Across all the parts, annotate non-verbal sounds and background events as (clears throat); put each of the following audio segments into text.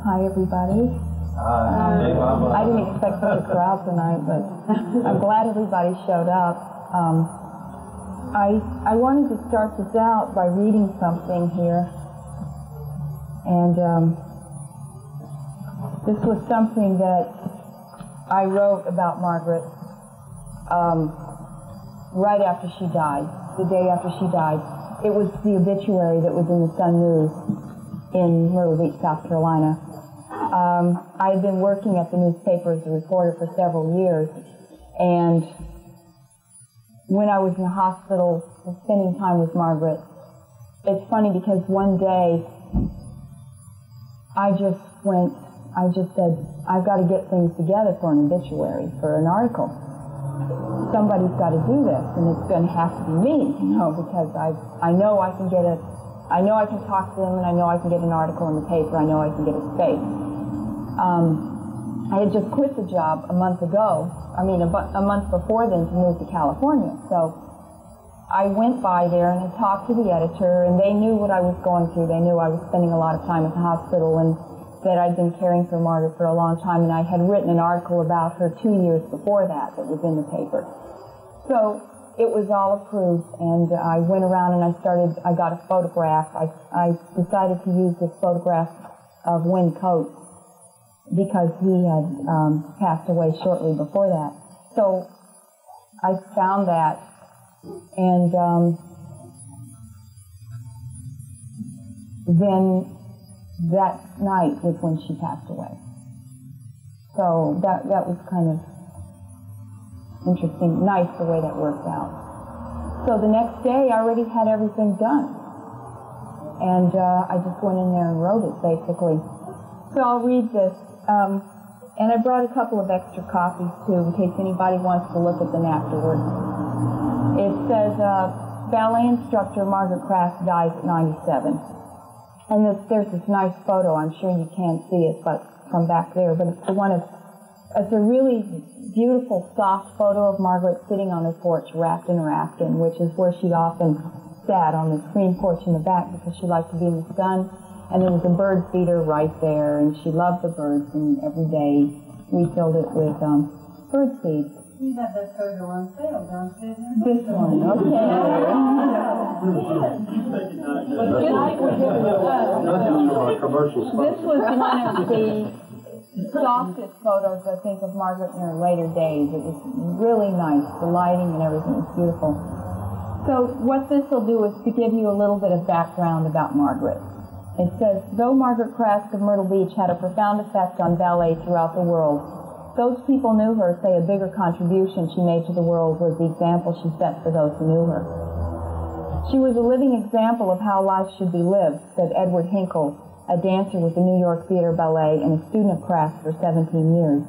Hi, everybody. Um, I didn't expect such a crowd tonight, but (laughs) I'm glad everybody showed up. Um, I, I wanted to start this out by reading something here. And um, this was something that I wrote about Margaret um, right after she died, the day after she died. It was the obituary that was in the Sun News in Myrtle Beach, South Carolina. Um, I had been working at the newspaper as a reporter for several years, and when I was in the hospital spending time with Margaret, it's funny because one day I just went, I just said, I've got to get things together for an obituary, for an article. Somebody's got to do this, and it's going to have to be me, you know, because I, I know I can get a I know I can talk to them and I know I can get an article in the paper. I know I can get a space. Um, I had just quit the job a month ago. I mean, a, a month before then to move to California. So I went by there and I talked to the editor and they knew what I was going through. They knew I was spending a lot of time at the hospital and that I'd been caring for Margaret for a long time and I had written an article about her two years before that that was in the paper. So it was all approved, and I went around and I started, I got a photograph. I, I decided to use this photograph of Win Coates because he had um, passed away shortly before that. So I found that, and um, then that night was when she passed away. So that that was kind of interesting, nice the way that worked out. So the next day, I already had everything done. And uh, I just went in there and wrote it, basically. So I'll read this. Um, and I brought a couple of extra copies, too, in case anybody wants to look at them afterwards. It says, uh, ballet instructor Margaret Craske dies at 97. And this, there's this nice photo. I'm sure you can't see it, but from back there. But it's the one of, it's a really beautiful, soft photo of Margaret sitting on her porch wrapped in her afghan, which is where she often sat on the screen porch in the back because she liked to be in the sun. And there was a bird feeder right there, and she loved the birds, and every day we filled it with um, bird seed. You have that photo on sale downstairs. This one, okay. This was one of the softest photos, I think, of Margaret in her later days. It was really nice. The lighting and everything was beautiful. So what this will do is to give you a little bit of background about Margaret. It says, though Margaret Craske of Myrtle Beach had a profound effect on ballet throughout the world, those people knew her say a bigger contribution she made to the world was the example she set for those who knew her. She was a living example of how life should be lived, said Edward Hinkle, a dancer with the New York Theater Ballet and a student of Craske for 17 years.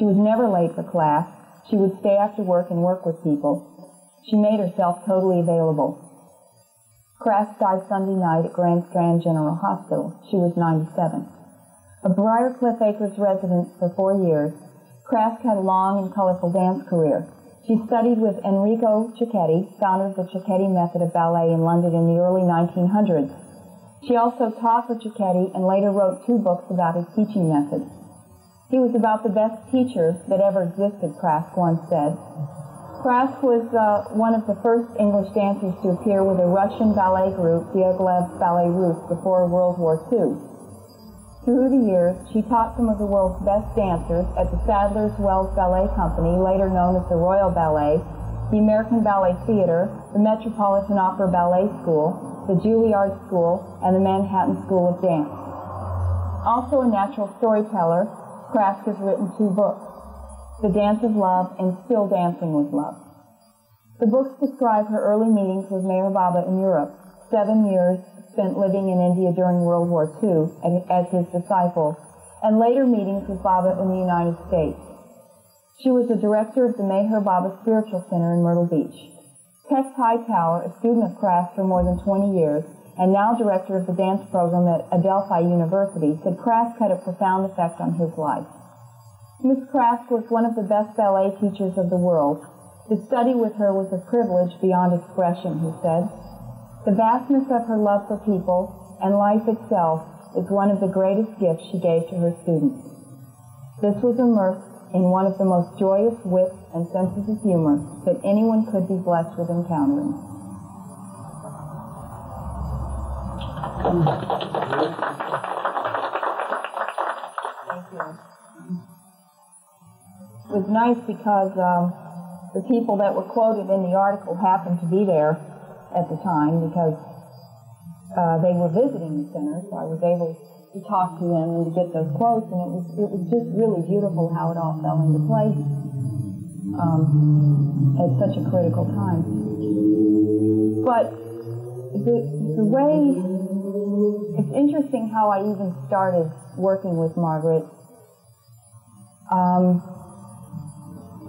She was never late for class. She would stay after work and work with people. She made herself totally available. Craske died Sunday night at Grand Strand General Hospital. She was 97. A Briarcliff Acres resident for four years, Craske had a long and colorful dance career. She studied with Enrico Cecchetti, founder of the Cecchetti method of ballet in London in the early 1900s. She also taught for Cecchetti and later wrote two books about his teaching methods. He was about the best teacher that ever existed, Craske once said. Craske was uh, one of the first English dancers to appear with a Russian ballet group, Diaghilev's Ballet Russe, before World War II. Through the years, she taught some of the world's best dancers at the Sadler's Wells Ballet Company, later known as the Royal Ballet, the American Ballet Theater, the Metropolitan Opera Ballet School, the Juilliard School, and the Manhattan School of Dance. Also a natural storyteller, Craske has written two books, The Dance of Love and Still Dancing with Love. The books describe her early meetings with Meher Baba in Europe, seven years spent living in India during World War II as his disciple, and later meetings with Baba in the United States. She was the director of the Meher Baba Spiritual Center in Myrtle Beach. Ted Hightower, a student of Craske for more than 20 years, and now director of the dance program at Adelphi University, said Craske had a profound effect on his life. Miss Craske was one of the best ballet teachers of the world. To study with her was a privilege beyond expression, he said. The vastness of her love for people and life itself is one of the greatest gifts she gave to her students. This was immersed in one of the most joyous wits and senses of humor that anyone could be blessed with encountering. Thank you. It was nice because um, the people that were quoted in the article happened to be there at the time because uh, they were visiting the center, so I was able to talk to them and to get those quotes, and it was it was just really beautiful how it all fell into place um, at such a critical time. But the the way it's interesting how I even started working with Margaret. Um,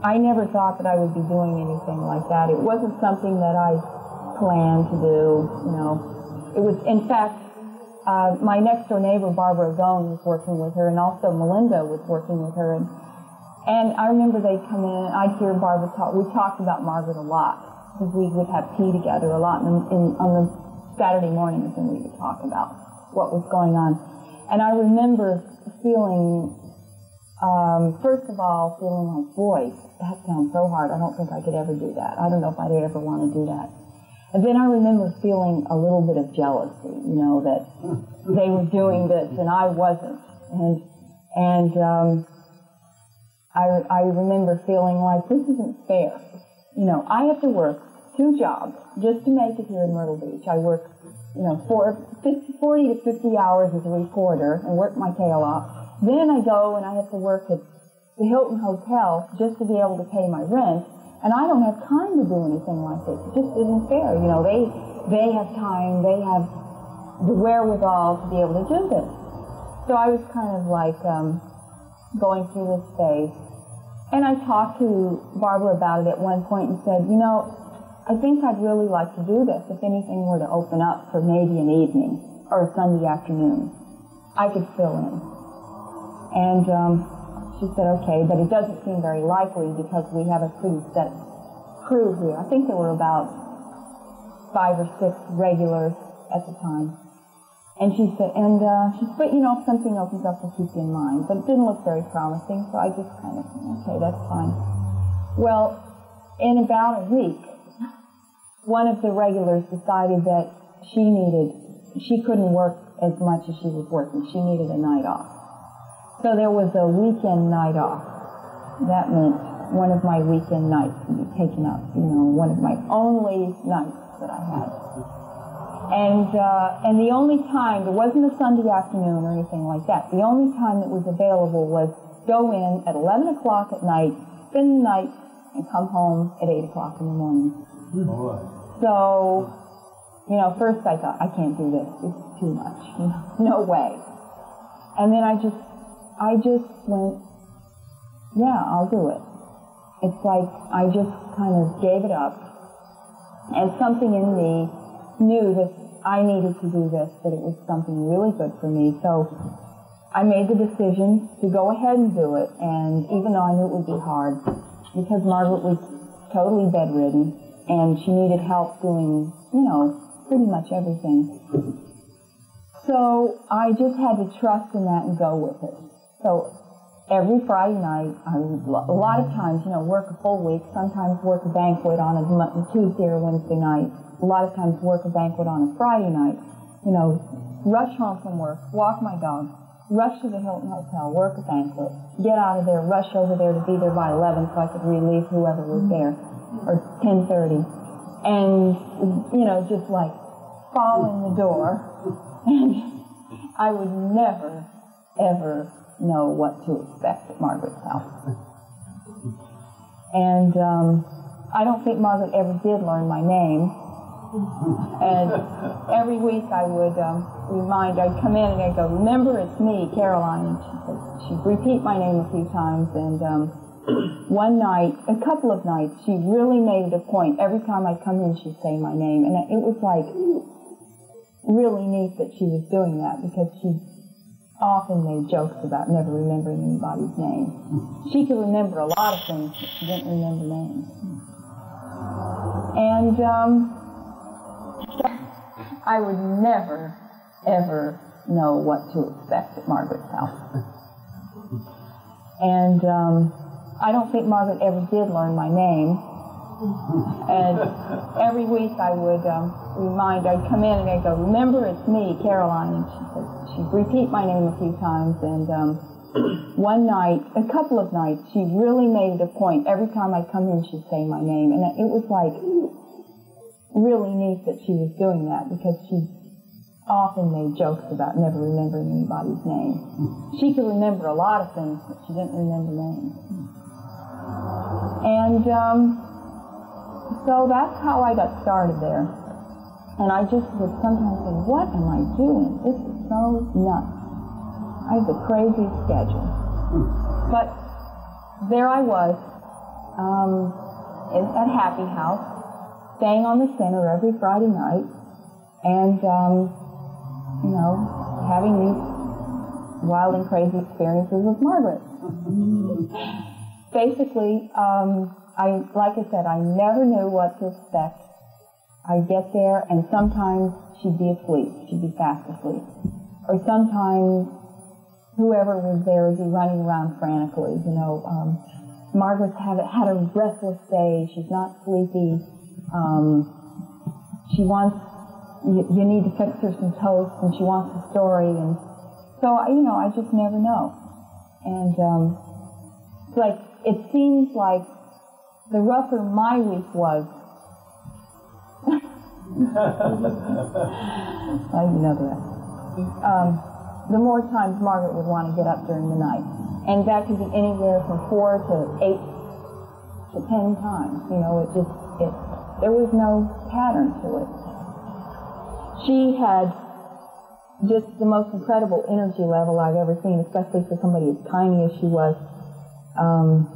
I never thought that I would be doing anything like that. It wasn't something that I planned to do, you know. It was, in fact, uh, my next door neighbor, Barbara Gone, was working with her, and also Melinda was working with her. And, and I remember they'd come in, I'd hear Barbara talk. We talked about Margaret a lot, because we would have tea together a lot in, in, on the Saturday mornings, and we would talk about what was going on. And I remember feeling um, first of all, feeling like, boy, that sounds so hard. I don't think I could ever do that. I don't know if I'd ever want to do that. And then I remember feeling a little bit of jealousy, you know, that they were doing this and I wasn't. And, and, um, I, I remember feeling like this isn't fair. You know, I have to work two jobs just to make it here in Myrtle Beach. I work, you know, four, 50, 40 to 50 hours as a reporter and work my tail off. Then I go and I have to work at the Hilton Hotel just to be able to pay my rent, and I don't have time to do anything like this. It just isn't fair. You know, they they have time, they have the wherewithal to be able to do this. So I was kind of like um, going through this phase, and I talked to Barbara about it at one point and said, you know, I think I'd really like to do this if anything were to open up for maybe an evening or a Sunday afternoon. I could fill in. And um, she said, okay, but it doesn't seem very likely because we have a pretty set crew here. I think there were about five or six regulars at the time. And she said, and uh, she said, but you know, if something opens up, we'll keep you in mind. But it didn't look very promising, so I just kind of, okay, that's fine. Well, in about a week, one of the regulars decided that she needed, she couldn't work as much as she was working. She needed a night off. So there was a weekend night off. That meant one of my weekend nights to be taken up, you know, one of my only nights that I had. And, uh, and the only time, there wasn't a Sunday afternoon or anything like that. The only time that was available was go in at 11 o'clock at night, spend the night, and come home at 8 o'clock in the morning. So, you know, first I thought, I can't do this. It's too much. (laughs) no way. And then I just I just went, yeah, I'll do it. It's like I just kind of gave it up. And something in me knew that I needed to do this, that it was something really good for me. So I made the decision to go ahead and do it. And even though I knew it would be hard, because Margaret was totally bedridden and she needed help doing, you know, pretty much everything. So I just had to trust in that and go with it. So every Friday night, I would, a lot of times, you know, work a full week, sometimes work a banquet on a Tuesday or Wednesday night, a lot of times work a banquet on a Friday night, you know, rush home from work, walk my dog, rush to the Hilton Hotel, work a banquet, get out of there, rush over there to be there by 11 so I could relieve whoever was there, or 10.30. And, you know, just like fall in the door. (laughs) And I would never, ever know what to expect at Margaret's house. And um, I don't think Margaret ever did learn my name. And every week I would um, remind, I'd come in and I'd go, remember it's me, Caroline. And she said, she'd repeat my name a few times. And um, one night, a couple of nights, she really made it a point. Every time I'd come in, she'd say my name. And it was like really neat that she was doing that because she often made jokes about never remembering anybody's name. She could remember a lot of things, but she didn't remember names. And um, I would never, ever know what to expect at Margaret's house. And um, I don't think Margaret ever did learn my name. And every week I would um, remind, I'd come in and I'd go, remember it's me, Caroline. And she said, she'd repeat my name a few times. And um, (clears throat) one night, a couple of nights, she really made it a point. Every time I'd come in, she'd say my name. And it was like really neat that she was doing that because she often made jokes about never remembering anybody's name. She could remember a lot of things, but she didn't remember names. And um, so that's how I got started there. And I just would sometimes say, what am I doing? This is so nuts. I have the craziest schedule. But there I was um, at Happy House, staying on the center every Friday night, and um, you know, having these wild and crazy experiences with Margaret. Basically, um, I, like I said, I never knew what to expect. I'd get there and sometimes she'd be asleep. She'd be fast asleep. Or sometimes whoever was there would be running around frantically. You know, um, Margaret's had, had a restless day. She's not sleepy. Um, she wants, you, you need to fix her some toast and she wants a story. And so, you know, I just never know. And, um, like, it seems like the rougher my week was, (laughs) I know that. Um, the more times Margaret would want to get up during the night. And that could be anywhere from four to eight to ten times. You know, it just, it, there was no pattern to it. She had just the most incredible energy level I've ever seen, especially for somebody as tiny as she was. Um,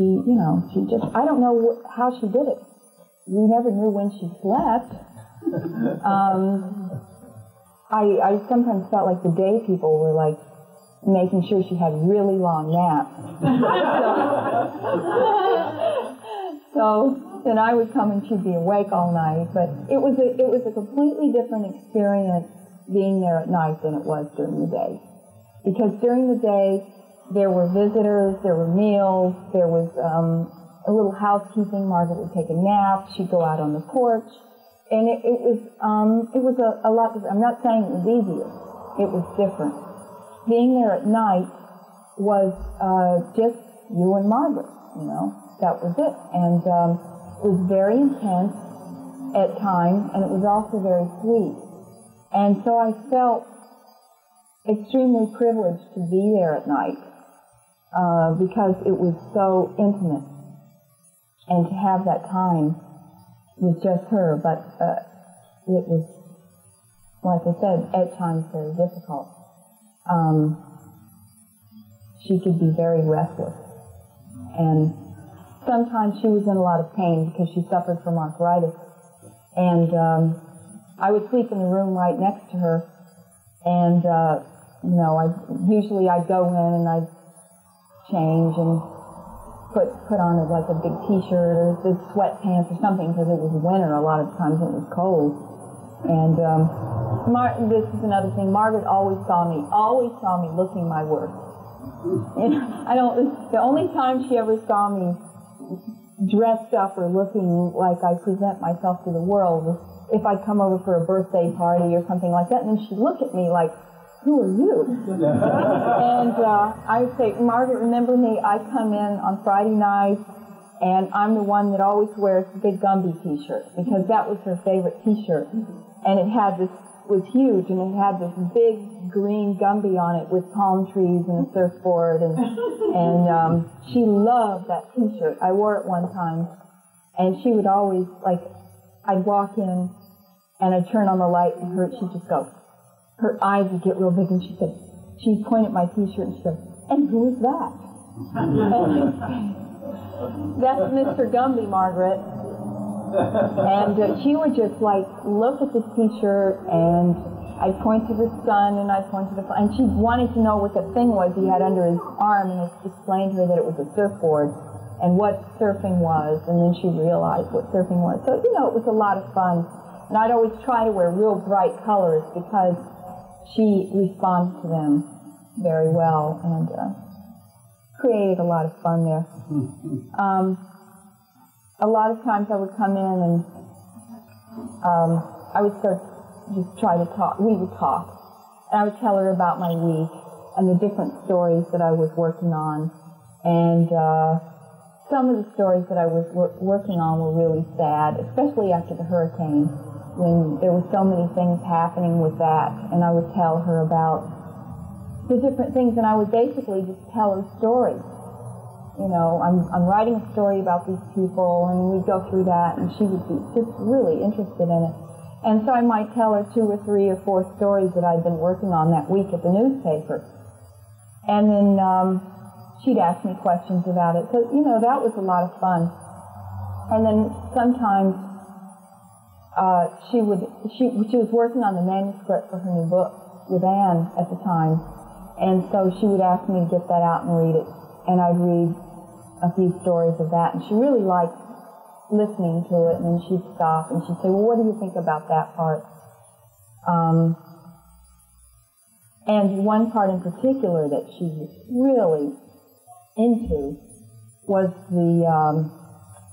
she, you know, she just, I don't know wh- how she did it. We never knew when she slept. Um, I, I sometimes felt like the day people were like making sure she had really long naps. so, (laughs) so then I would come and she'd be awake all night. But it was a, it was a completely different experience being there at night than it was during the day. Because during the day, there were visitors, there were meals, there was um, a little housekeeping. Margaret would take a nap. She'd go out on the porch and it, it was um, it was a, a lot. I'm not saying it was easier. It was different. Being there at night was uh, just you and Margaret. You know, that was it, and um, it was very intense at times, and it was also very sweet. And so I felt extremely privileged to be there at night uh, because it was so intimate, and to have that time with just her, but uh, it was, like I said, at times very difficult. Um, she could be very restless, and sometimes she was in a lot of pain because she suffered from arthritis, and um, I would sleep in the room right next to her, and uh, you know, I usually I'd go in and I'd change and put put on like a big T-shirt or the sweatpants or something because it was winter. A lot of times it was cold. And um, Mar- this is another thing. Margaret always saw me, always saw me looking my worst. And I don't. The only time she ever saw me dressed up or looking like I present myself to the world was if I'd come over for a birthday party or something like that, and then she'd look at me like, who are you? and uh, I say, Margaret, remember me? I come in on Friday nights, and I'm the one that always wears the big Gumby T-shirt because that was her favorite T-shirt, and it had this was huge, and it had this big green Gumby on it with palm trees and a surfboard, and and um, she loved that T-shirt. I wore it one time, and she would always like, I'd walk in, and I'd turn on the light, and her she'd just go her eyes would get real big and she said, she'd point at my t-shirt and she said, and who is that? (laughs) That's Mr. Gumby, Margaret. And uh, she would just like look at the t-shirt and I'd point to the sun and I'd point to the, and she wanted to know what the thing was he had under his arm and I explained to her that it was a surfboard and what surfing was and then she realized what surfing was. So, you know, it was a lot of fun And I'd always try to wear real bright colors because she responded to them very well and uh, created a lot of fun there. (laughs) Um, a lot of times I would come in and um, I would start just try to talk. We would talk, and I would tell her about my week and the different stories that I was working on, and uh, some of the stories that I was wor- working on were really sad, especially after the hurricane, when there were so many things happening with that, and I would tell her about the different things, and I would basically just tell her stories. You know, I'm, I'm writing a story about these people, and we'd go through that, and she would be just really interested in it. And so I might tell her two or three or four stories that I'd been working on that week at the newspaper. And then um, she'd ask me questions about it. So, you know, that was a lot of fun. And then sometimes uh, she would, she, she was working on the manuscript for her new book with Anne at the time. And so she would ask me to get that out and read it. And I'd read a few stories of that. And she really liked listening to it, and then she'd stop and she'd say, "Well, what do you think about that part?" Um, and one part in particular that she was really into was the um,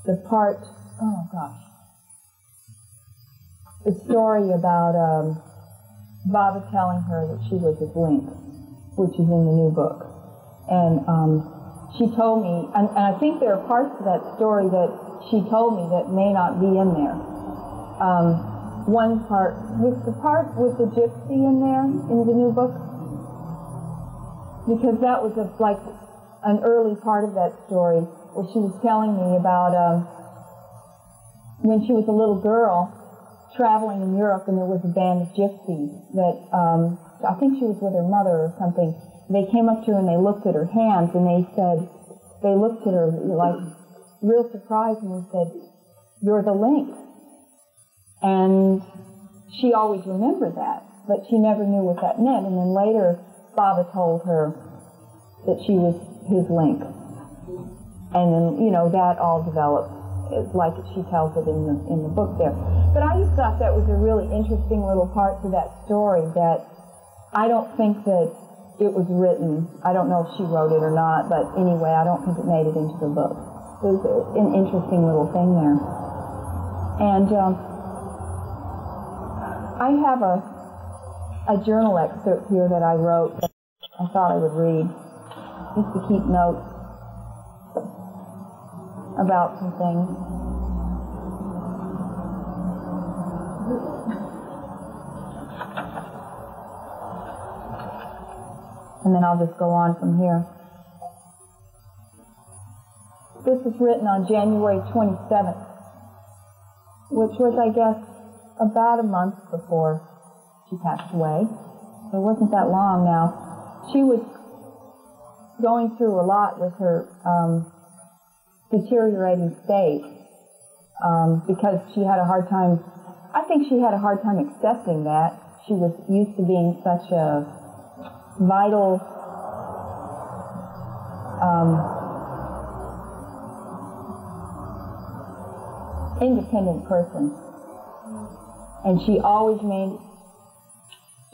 the part. Oh gosh, the story about um, Baba telling her that she was his link, which is in the new book, and um, she told me, and, and I think there are parts of that story that she told me that may not be in there. Um, one part, was the part with the gypsy in there in the new book? Because that was a, like an early part of that story where she was telling me about um, when she was a little girl traveling in Europe and there was a band of gypsies that um, I think she was with her mother or something. They came up to her and they looked at her hands and they said, they looked at her like real surprised and said, You're the link. And she always remembered that, but she never knew what that meant. And then later, Baba told her that she was his link. And then, you know, that all developed like she tells it in the, in the book there. But I just thought that was a really interesting little part to that story that I don't think that it was written. I don't know if she wrote it or not, but anyway, I don't think it made it into the book It was an interesting little thing there. And um, I have a a journal excerpt here that I wrote that I thought I would read just to keep notes about some things. And then I'll just go on from here. This was written on January 27th, which was, I guess, about a month before she passed away. So it wasn't that long now. She was going through a lot with her um, deteriorating state um, because she had a hard time. I think she had a hard time accepting that. She was used to being such a vital um, independent person. And she always made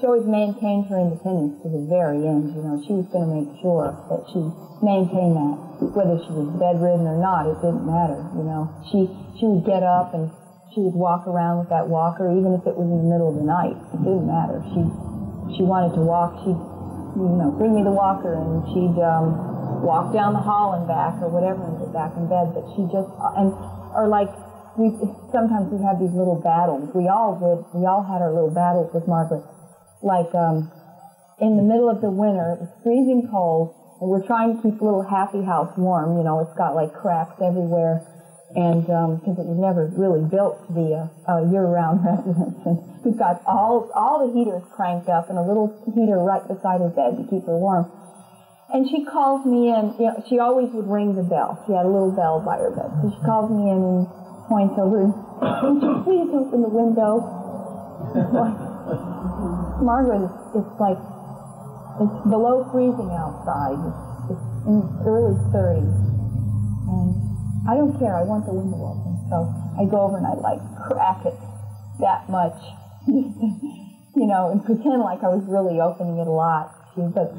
she always maintained her independence to the very end. You know, she was going to make sure that she maintained that, whether she was bedridden or not. It didn't matter. You know, she she would get up and she would walk around with that walker, even if it was in the middle of the night. It didn't matter. She she wanted to walk. She'd you know bring me the walker and she'd um, walk down the hall and back or whatever and get back in bed. But she just and or like we sometimes we have these little battles. We all did. We all had our little battles with Margaret. Like um, in the middle of the winter, it was freezing cold, and we're trying to keep little happy house warm. You know, it's got like cracks everywhere, and because um, it was never really built to be a, a year-round (laughs) residence, and we've got all all the heaters cranked up and a little heater right beside her bed to keep her warm. And she calls me in. You know, she always would ring the bell. She had a little bell by her bed, so she calls me in and points over. Would you please open the window? (laughs) Margaret, it's, it's like it's below freezing outside. It's, it's in early 30s, and I don't care. I want the window open, so I go over and I like crack it. that much, (laughs) you know, and pretend like I was really opening it a lot. But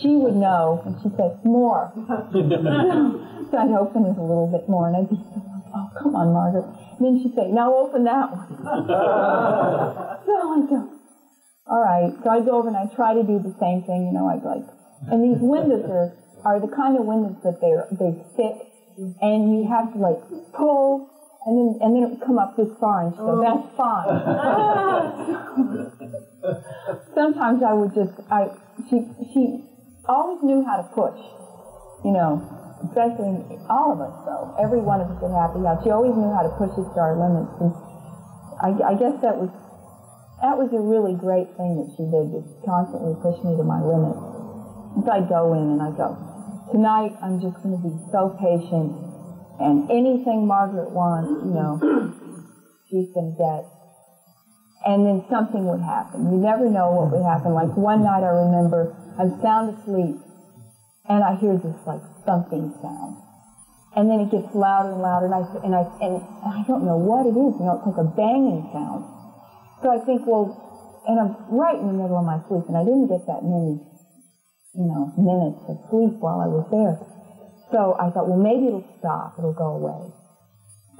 she would know, and she said, more. (laughs) so I'd open it a little bit more, and I'd be like, oh, come on, Margaret. And then she'd say, now open that one. (laughs) so I go, all right. So I go over and I try to do the same thing, you know, I'd like, and these windows are, are the kind of windows that they're, they stick, and you have to like pull, and then, and then it would come up this far, and she goes, oh. that's fine. (laughs) Sometimes I would just, I, she, she always knew how to push, you know, especially all of us though. Every one of us at Happy House. She always knew how to push us to our limits. And I, I guess that was, that was a really great thing that she did, just constantly push me to my limits. And so I'd go in and I'd go, tonight I'm just going to be so patient and anything Margaret wants, you know, (clears throat) she's going to get. And then something would happen. You never know what would happen. Like one night I remember I'm sound asleep and I hear this like thumping sound. And then it gets louder and louder and I, and I, and I don't know what it is. You know, it's like a banging sound. So I think, well, and I'm right in the middle of my sleep and I didn't get that many, you know, minutes of sleep while I was there. So I thought, well, maybe it'll stop. It'll go away.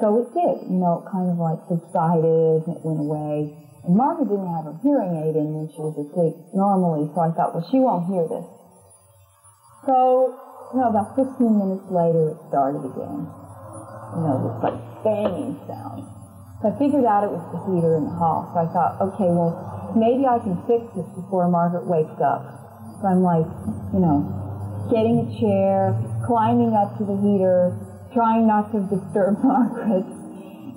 So it did. You know, it kind of like subsided and it went away. And Martha didn't have her hearing aid in when she was asleep normally, so I thought, well, she won't hear this. So, you know, about 15 minutes later, it started again. You know, this like banging sound. So I figured out it was the heater in the hall. So I thought, okay, well, maybe I can fix this before Margaret wakes up. So I'm like, you know, getting a chair, climbing up to the heater, trying not to disturb (laughs) Margaret.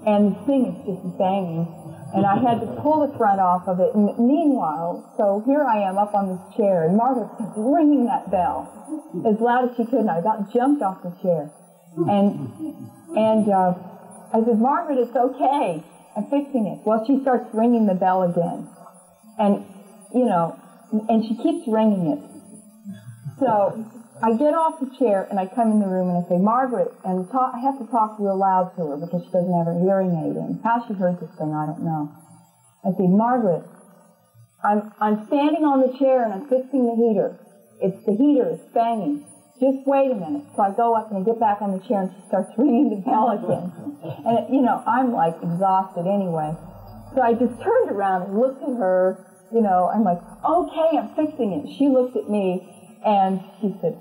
And the thing is just banging. And I had to pull the front off of it. And meanwhile, so here I am up on this chair, and Margaret's just (laughs) ringing that bell as loud as she could. And I about jumped off the chair. And, and, uh, I said, Margaret, it's okay. I'm fixing it. Well, she starts ringing the bell again. And, you know, and she keeps ringing it. So I get off the chair and I come in the room and I say, Margaret, and talk, I have to talk real loud to her because she doesn't have her hearing aid in. How she heard this thing, I don't know. I say, Margaret, I'm, I'm standing on the chair and I'm fixing the heater. It's the heater, it's banging. Just wait a minute. So I go up and get back on the chair and she starts (laughs) ringing the bell again. And, you know, I'm like exhausted anyway. So I just turned around and looked at her, you know, I'm like, okay, I'm fixing it. She looked at me and she said,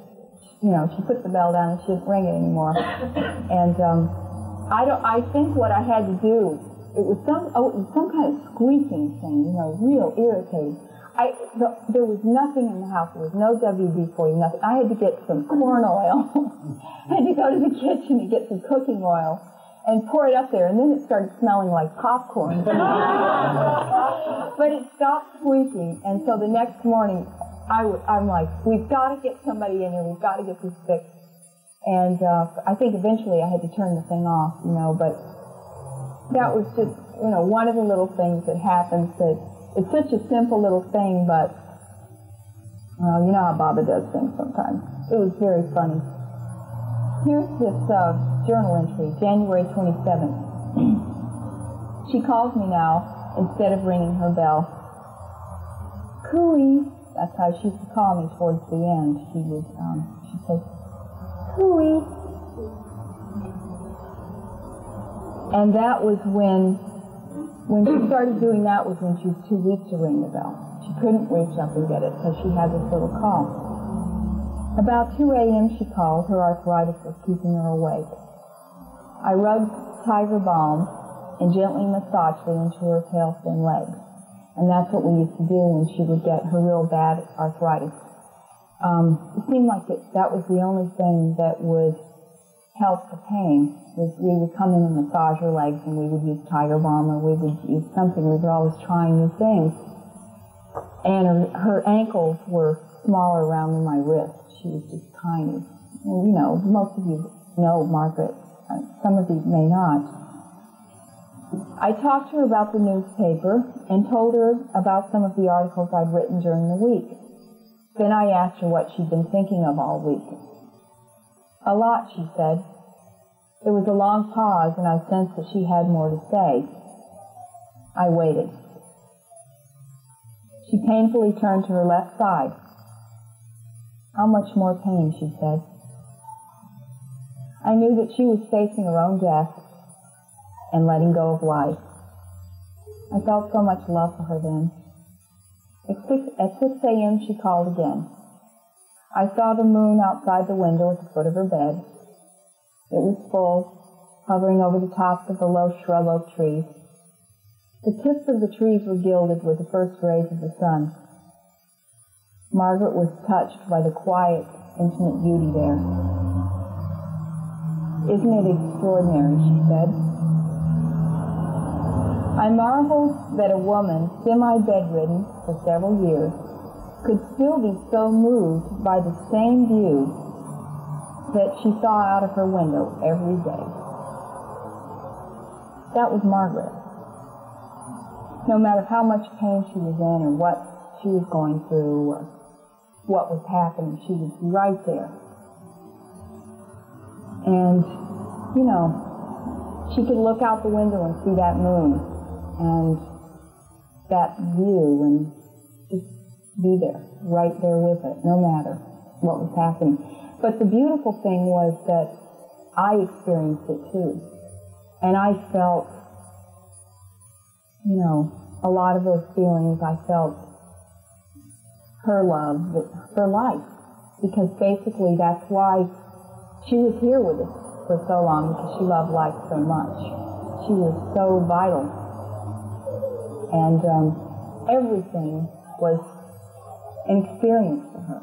you know, she put the bell down and she didn't ring it anymore. And um, I don't. I think what I had to do, it was some oh, it was some kind of squeaking thing, you know, real irritating. I the, there was nothing in the house. There was no WD-40, nothing. I had to get some corn oil. (laughs) I had to go to the kitchen to get some cooking oil and pour it up there, and then it started smelling like popcorn. (laughs) but it stopped squeaking, and so the next morning I w- I'm like, we've got to get somebody in here. We've got to get this fixed. And uh, I think eventually I had to turn the thing off, you know. But that was just, you know, one of the little things that happens. That it's such a simple little thing, but you know how Baba does things sometimes. It was very funny. Here's this uh, journal entry, January 27th. (clears throat) she calls me now instead of ringing her bell. Cooey. That's how she used to call me towards the end. She would, um, she'd say, Cooey. And that was when, when she started doing that was when she was too weak to ring the bell. She couldn't reach up and get it, so she had this little call. About 2 a.m. she called. Her arthritis was keeping her awake. I rubbed Tiger Balm and gently massaged it into her pale, thin legs. And that's what we used to do when she would get her real bad arthritis. Um, it seemed like it, that was the only thing that would help the pain. We would come in and massage her legs, and we would use Tiger Balm, or we would use something. We were always trying new things. And her, her ankles were smaller around than my wrist. She was just tiny. And, you know, most of you know Margaret. Uh, some of you may not. I talked to her about the newspaper and told her about some of the articles I'd written during the week. Then I asked her what she'd been thinking of all week. A lot, she said. There was a long pause, and I sensed that she had more to say. I waited. She painfully turned to her left side. How much more pain, she said. I knew that she was facing her own death and letting go of life. I felt so much love for her then. At 6, at 6 a.m., she called again. I saw the moon outside the window at the foot of her bed. It was full, hovering over the tops of the low shrub oak trees. The tips of the trees were gilded with the first rays of the sun. Margaret was touched by the quiet, intimate beauty there. Isn't it extraordinary, she said. I marveled that a woman, semi-bedridden for several years, could still be so moved by the same view that she saw out of her window every day. That was Margaret no matter how much pain she was in or what she was going through or what was happening, she was right there. And, you know, she could look out the window and see that moon and that view and just be there, right there with it, no matter what was happening. But the beautiful thing was that I experienced it too. And I felt you know, a lot of those feelings I felt her love for life. Because basically that's why she was here with us for so long because she loved life so much. She was so vital. And um, everything was an experience for her,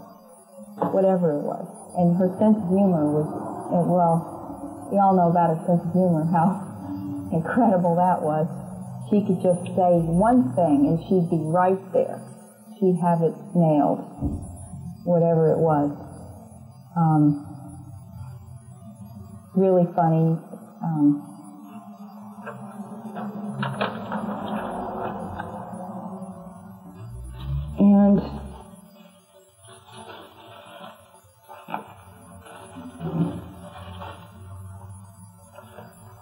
whatever it was. And her sense of humor was, well, we all know about her sense of humor, how (laughs) incredible that was she could just say one thing and she'd be right there. She'd have it nailed, whatever it was. Um, really funny. Um, and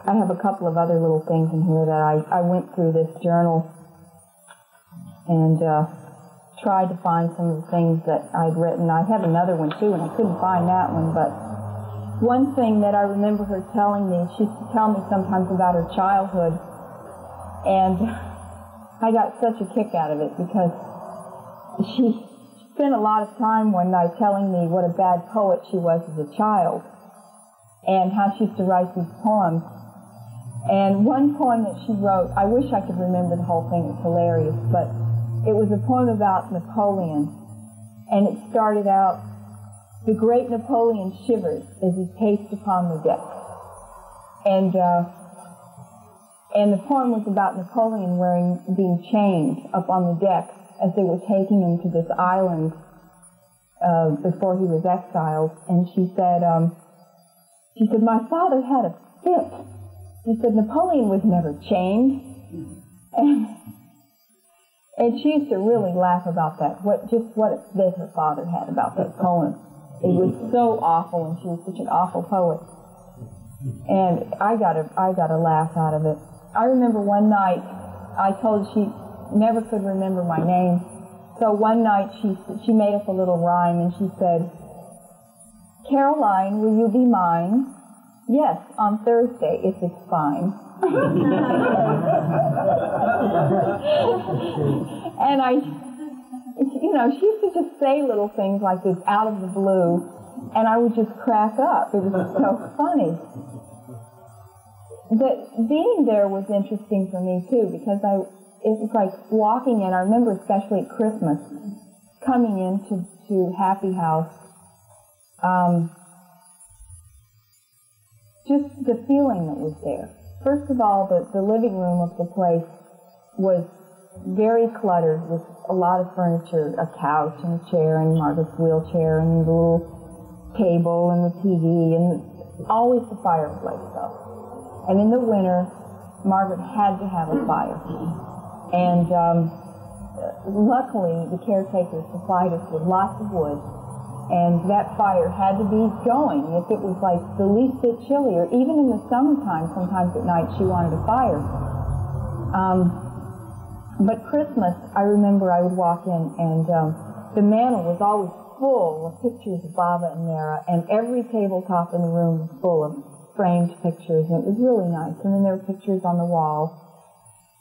I have a couple of other little things in here that I, I went through this journal and uh, tried to find some of the things that I'd written. I have another one too, and I couldn't find that one. But one thing that I remember her telling me, she used to tell me sometimes about her childhood, and I got such a kick out of it because she spent a lot of time one night telling me what a bad poet she was as a child and how she used to write these poems and one poem that she wrote, I wish I could remember the whole thing, it's hilarious, but it was a poem about Napoleon. And it started out, the great Napoleon shivers as he paced upon the deck. And, uh, and the poem was about Napoleon wearing, being chained up on the deck as they were taking him to this island uh, before he was exiled. And she said, um, she said, my father had a fit he said Napoleon was never chained. And, and she used to really laugh about that, what just what a her father had about that poem. It was so awful, and she was such an awful poet. And I got a I got a laugh out of it. I remember one night I told she never could remember my name. So one night she she made up a little rhyme and she said, "Caroline, will you be mine? Yes, on Thursday, if it's fine. and I, you know, she used to just say little things like this out of the blue, and I would just crack up. It was so funny. But being there was interesting for me too because I, it was like walking in. I remember especially at Christmas, coming into to Happy House. Um, just the feeling that was there. First of all, the, the living room of the place was very cluttered with a lot of furniture, a couch and a chair and Margaret's wheelchair and the little table and the TV and always the fireplace though. And in the winter, Margaret had to have a fire. And um, luckily, the caretakers supplied us with lots of wood and that fire had to be going. If it was like the least bit chilly, or even in the summertime, sometimes at night she wanted a fire. Um, but Christmas, I remember I would walk in and um, the mantel was always full of pictures of Baba and Mehera, and every tabletop in the room was full of framed pictures, and it was really nice. And then there were pictures on the wall,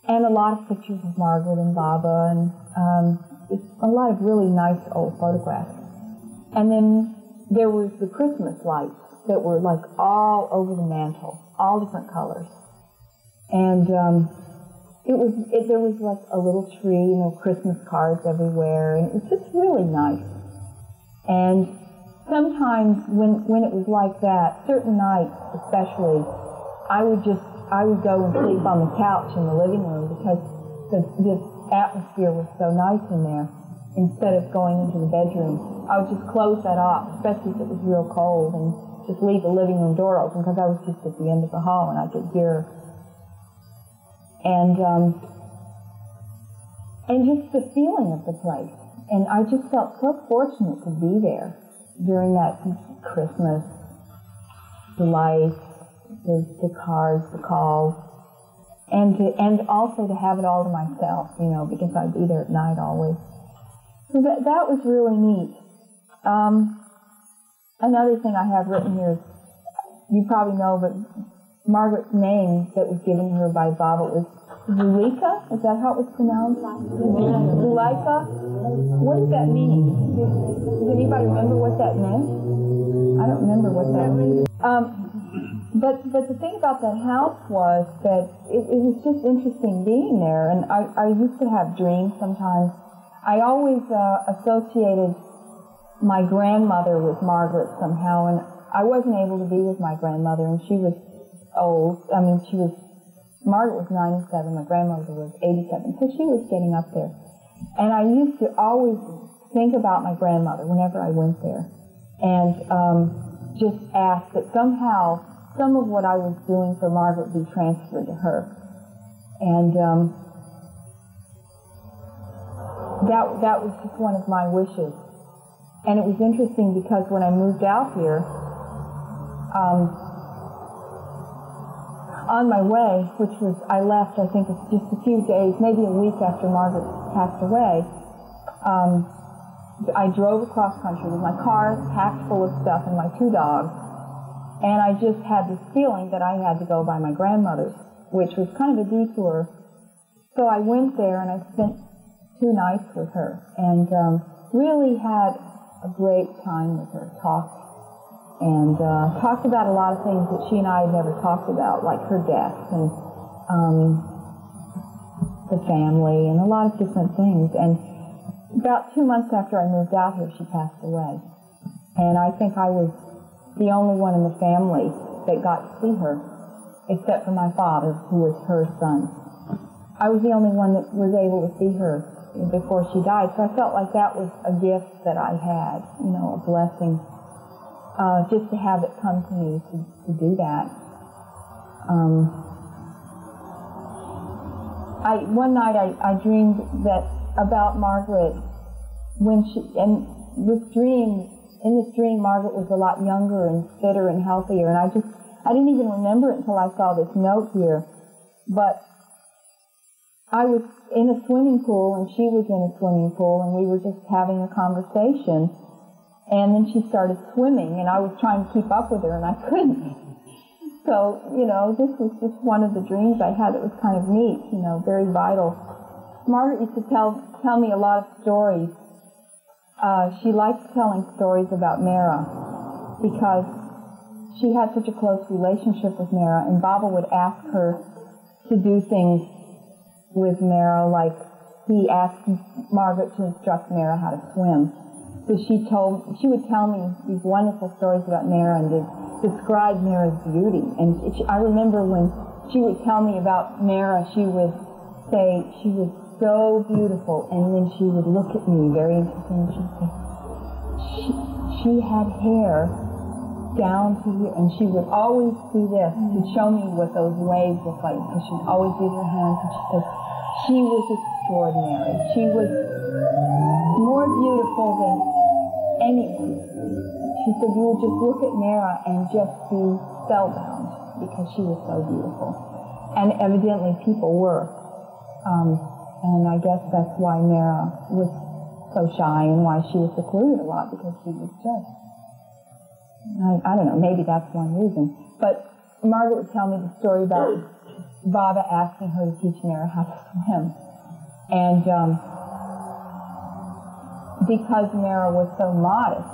and a lot of pictures of Margaret and Baba, and um, a lot of really nice old photographs. And then there was the Christmas lights that were like all over the mantel, all different colors. And um, it was it, there was like a little tree, you know, Christmas cards everywhere, and it was just really nice. And sometimes when when it was like that, certain nights especially, I would just I would go and sleep on the couch in the living room because the, the atmosphere was so nice in there. Instead of going into the bedroom, I would just close that off, especially if it was real cold, and just leave the living room door open because I was just at the end of the hall and I could hear and um, and just the feeling of the place. And I just felt so fortunate to be there during that Christmas, the lights, the, the cards, the calls, and to and also to have it all to myself, you know, because I'd be there at night always. So that that was really neat. Um, another thing I have written here is you probably know, but Margaret's name that was given her by Baba was Zuleika? Is that how it was pronounced? Zuleika? What does that mean? Does anybody remember what that meant? I don't remember what that meant. Um, but but the thing about that house was that it, it was just interesting being there, and I, I used to have dreams sometimes. I always uh, associated my grandmother with Margaret somehow, and I wasn't able to be with my grandmother, and she was old. I mean, she was Margaret was 97, my grandmother was 87, so she was getting up there. And I used to always think about my grandmother whenever I went there and um, just ask that somehow some of what I was doing for Margaret be transferred to her. And um, that, that was just one of my wishes. And it was interesting because when I moved out here, um, on my way, which was, I left, I think, just a few days, maybe a week after Margaret passed away, um, I drove across country with my car packed full of stuff and my two dogs. And I just had this feeling that I had to go by my grandmother's, which was kind of a detour. So I went there and I spent two nights with her and um, really had a great time with her, talked and uh, talked about a lot of things that she and I had never talked about, like her death and um, the family and a lot of different things. And about two months after I moved out here, she passed away. And I think I was the only one in the family that got to see her, except for my father, who was her son. I was the only one that was able to see her before she died. So I felt like that was a gift that I had, you know, a blessing uh, just to have it come to me to, to do that. Um, I one night I, I dreamed that about Margaret when she and this dream in this dream Margaret was a lot younger and fitter and healthier and I just I didn't even remember it until I saw this note here but I was in a swimming pool and she was in a swimming pool and we were just having a conversation and then she started swimming, and I was trying to keep up with her, and I couldn't. So, you know, this was just one of the dreams I had that was kind of neat, you know, very vital. Margaret used to tell, tell me a lot of stories. Uh, she liked telling stories about Mehera because she had such a close relationship with Mehera, and Baba would ask her to do things with Mehera, like he asked Margaret to instruct Mehera how to swim. So she told, she would tell me these wonderful stories about Mehera and describe Mehera's beauty. And she, I remember when she would tell me about Mehera, she would say she was so beautiful, and then she would look at me very interesting, she'd say, she, she had hair down to here, and she would always do this to show me what those waves looked like, because she'd always use her hands, and she said, she was extraordinary. She was more beautiful than anyone. She said you would just look at Mehera and just be spellbound because she was so beautiful. And evidently people were. Um, and I guess that's why Mehera was so shy and why she was secluded a lot because she was just, I, I don't know, maybe that's one reason. But Margaret would tell me the story about Baba asking her to teach Mehera how to swim. And um, because Mehera was so modest,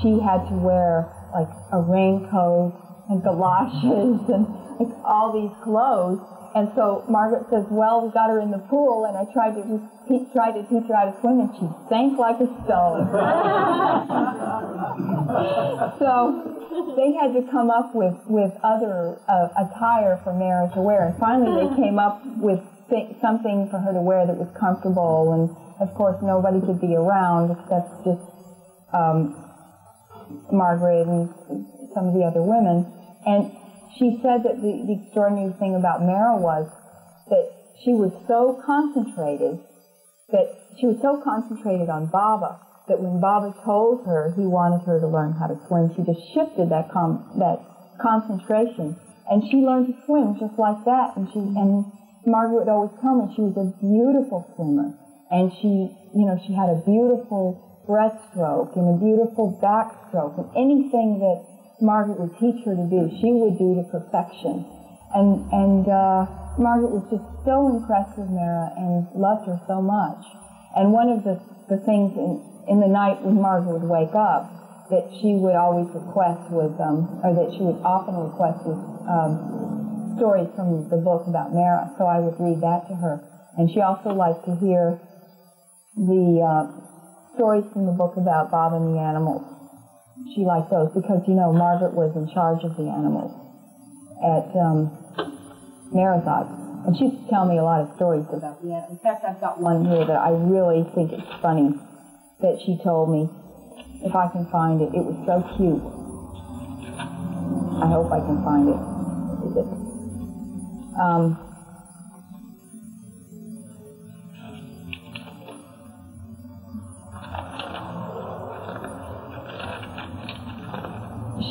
she had to wear like a raincoat and galoshes and like all these clothes. And so Margaret says, well, we got her in the pool and I tried to te- tried to teach her how to swim and she sank like a stone. (laughs) so they had to come up with, with other uh, attire for Mehera to wear. And finally they came up with th- something for her to wear that was comfortable. And of course nobody could be around except just um, Margaret and some of the other women. And she said that the, the extraordinary thing about Mehera was that she was so concentrated that she was so concentrated on Baba that when Baba told her he wanted her to learn how to swim, she just shifted that com- that concentration and she learned to swim just like that. And she and Margaret would always tell me she was a beautiful swimmer and she you know she had a beautiful breaststroke and a beautiful backstroke and anything that Margaret would teach her to do, she would do to perfection. And, and uh, Margaret was just so impressed with Mehera and loved her so much. And one of the, the things in, in the night when Margaret would wake up that she would always request was, um, or that she would often request was um, stories from the book about Mehera. So I would read that to her. And she also liked to hear the uh, stories from the book about Bob and the animals she liked those because you know Margaret was in charge of the animals at um, Meherabad, and she used to tell me a lot of stories about the animals. In fact, I've got one here that I really think it's funny that she told me. If I can find it, it was so cute. I hope I can find it. Is it? Um,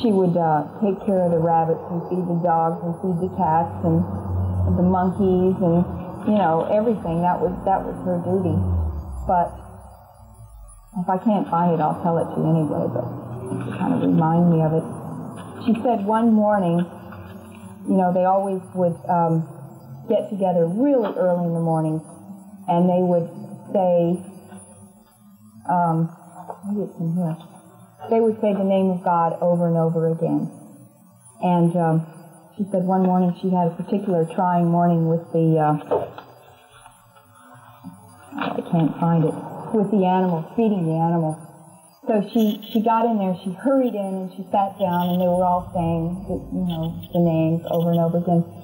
she would uh, take care of the rabbits and feed the dogs and feed the cats and the monkeys and you know everything. That was that was her duty. But if I can't find it, I'll tell it to you anyway. But to kind of remind me of it. She said one morning, you know, they always would um, get together really early in the morning, and they would say, um, maybe it's in here they would say the name of God over and over again. And um, she said one morning she had a particular trying morning with the, uh, I can't find it, with the animals, feeding the animals. So she, she got in there, she hurried in and she sat down and they were all saying, the, you know, the names over and over again.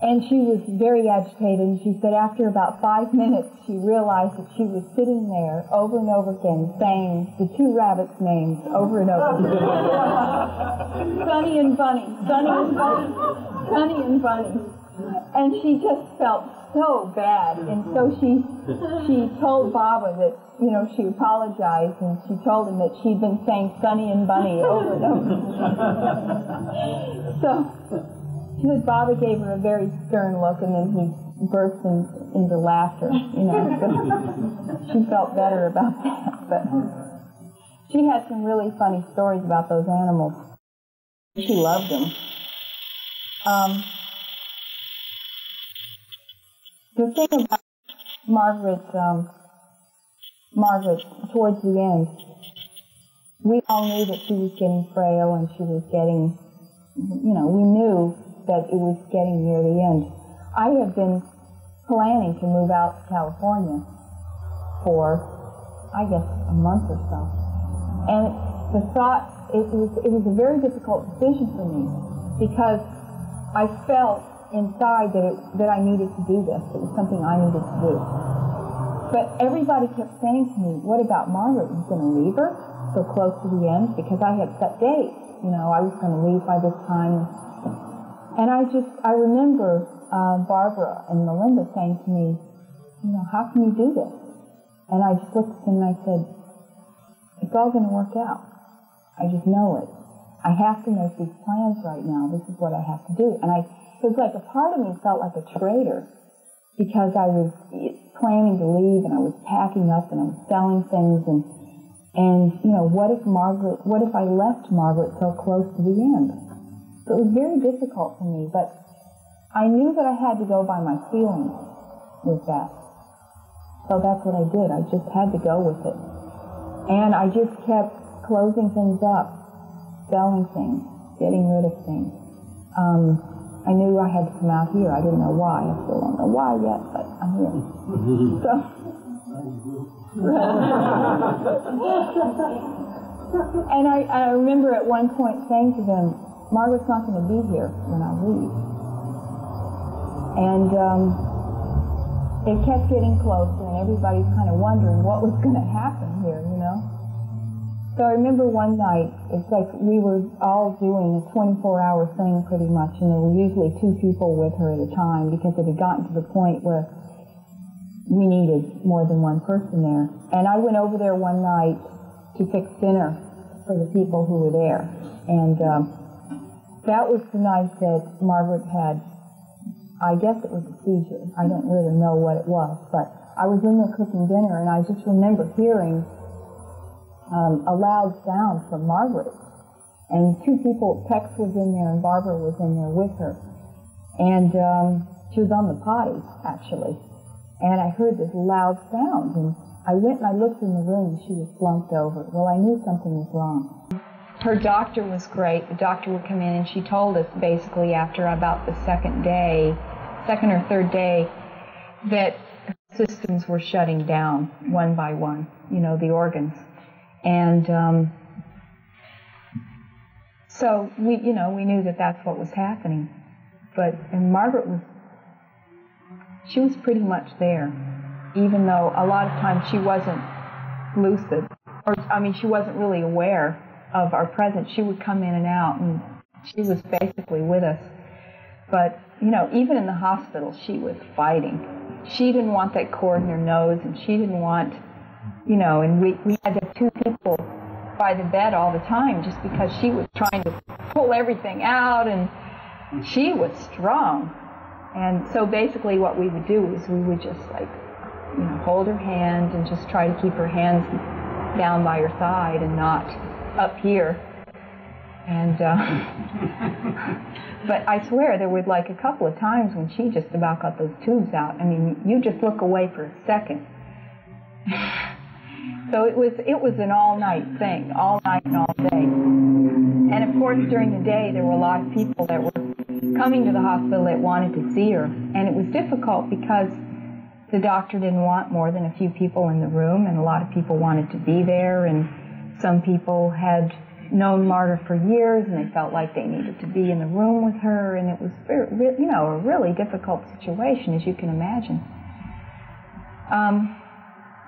And she was very agitated, and she said after about five minutes, she realized that she was sitting there over and over again saying the two rabbits' names over and over again. (laughs) Sunny and Bunny, Sunny and Bunny, Sunny and Bunny. And she just felt so bad, and so she she told Baba that you know she apologized, and she told him that she'd been saying Sunny and Bunny over and over. (laughs) so. Said Baba gave her a very stern look, and then he burst in, into laughter. You know, so (laughs) she felt better about that. But she had some really funny stories about those animals. She loved them. Um, the thing about Margaret, um, Margaret, towards the end, we all knew that she was getting frail and she was getting, you know, we knew that it was getting near the end. I had been planning to move out to California for, I guess, a month or so. And the thought, it was, it was a very difficult decision for me because I felt inside that, it, that I needed to do this. It was something I needed to do. But everybody kept saying to me, what about Margaret? You're going to leave her so close to the end? Because I had set dates. You know, I was going to leave by this time. And I just, I remember uh, Barbara and Melinda saying to me, you know, how can you do this? And I just looked at them and I said, it's all going to work out. I just know it. I have to make these plans right now. This is what I have to do. And I, it was like a part of me felt like a traitor because I was planning to leave and I was packing up and I was selling things and and you know what if Margaret what if I left Margaret so close to the end? So it was very difficult for me, but I knew that I had to go by my feelings with that. So that's what I did. I just had to go with it. And I just kept closing things up, selling things, getting rid of things. Um, I knew I had to come out here. I didn't know why. I still don't know why yet, but I'm here. (laughs) so. (laughs) (laughs) and I, I remember at one point saying to them, Margaret's not going to be here when I leave. And um, it kept getting closer, and everybody's kind of wondering what was going to happen here, you know? So I remember one night, it's like we were all doing a 24 hour thing pretty much, and there were usually two people with her at a time because it had gotten to the point where we needed more than one person there. And I went over there one night to fix dinner for the people who were there. And um, that was the night that Margaret had, I guess it was a seizure. I don't really know what it was, but I was in there cooking dinner, and I just remember hearing um, a loud sound from Margaret. And two people, Tex was in there and Barbara was in there with her. And um, she was on the potty, actually. And I heard this loud sound. And I went and I looked in the room and she was slumped over. Well, I knew something was wrong. Her doctor was great. The doctor would come in and she told us basically after about the second day, second or third day, that systems were shutting down one by one, you know, the organs. And um, so we, you know, we knew that that's what was happening. But and Margaret was, she was pretty much there, even though a lot of times she wasn't lucid, or I mean, she wasn't really aware of our presence. She would come in and out, and she was basically with us. But you know, even in the hospital, she was fighting. She didn't want that cord in her nose, and she didn't want you know, and we, we had to have two people by the bed all the time just because she was trying to pull everything out and she was strong. And so basically what we would do is we would just like, you know, hold her hand and just try to keep her hands down by her side and not up here. And, uh, (laughs) but I swear there were like a couple of times when she just about got those tubes out. I mean, you just look away for a second. (sighs) So it was it was an all night thing, all night and all day. And of course, during the day, there were a lot of people that were coming to the hospital that wanted to see her, and it was difficult because the doctor didn't want more than a few people in the room, and a lot of people wanted to be there, and some people had known Marta for years, and they felt like they needed to be in the room with her, and it was, you know, a really difficult situation, as you can imagine. Um,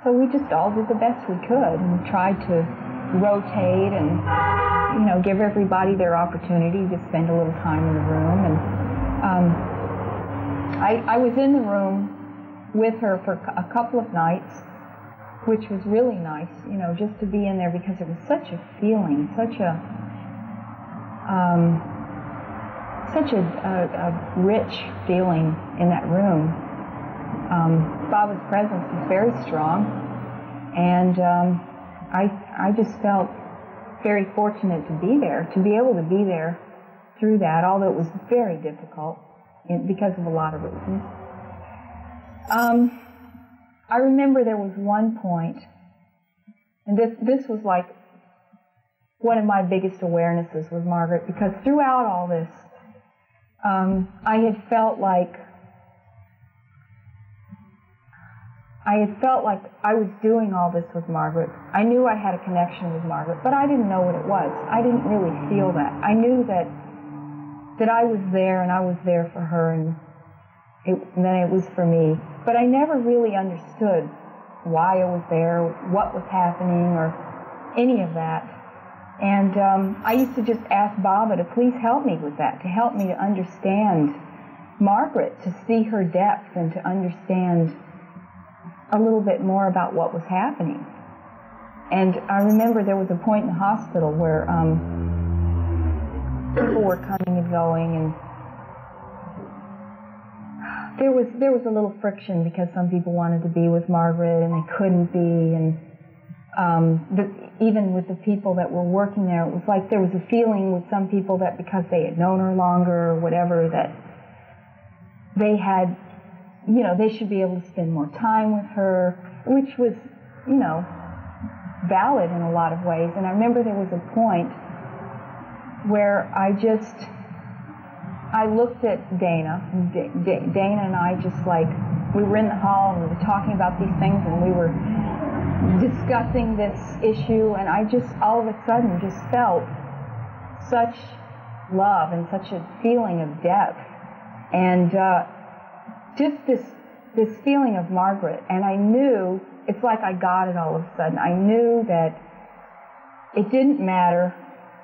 so we just all did the best we could and tried to rotate and, you know, give everybody their opportunity to spend a little time in the room. And um, I, I was in the room with her for a couple of nights, which was really nice, you know, just to be in there because it was such a feeling, such a, um, such a, a, a rich feeling in that room um, Baba's presence was very strong, and um, I I just felt very fortunate to be there, to be able to be there through that, although it was very difficult in, because of a lot of reasons. Um, I remember there was one point, and this this was like one of my biggest awarenesses with Margaret, because throughout all this, um, I had felt like I had felt like I was doing all this with Margaret. I knew I had a connection with Margaret, but I didn't know what it was. I didn't really feel that. I knew that that I was there and I was there for her and, it, and then it was for me. But I never really understood why I was there, what was happening, or any of that. And um, I used to just ask Baba to please help me with that, to help me to understand Margaret, to see her depth and to understand a little bit more about what was happening. And I remember there was a point in the hospital where um, people were coming and going, and there was there was a little friction because some people wanted to be with Margaret and they couldn't be, and um, the, even with the people that were working there, it was like there was a feeling with some people that because they had known her longer or whatever that they had, you know, they should be able to spend more time with her, which was, you know, valid in a lot of ways. And I remember there was a point where I just I looked at Dana, D- D- Dana and I just like, we were in the hall and we were talking about these things and we were discussing this issue and I just all of a sudden just felt such love and such a feeling of depth. And uh, just this this feeling of Margaret. And I knew it's like I got it all of a sudden. I knew that it didn't matter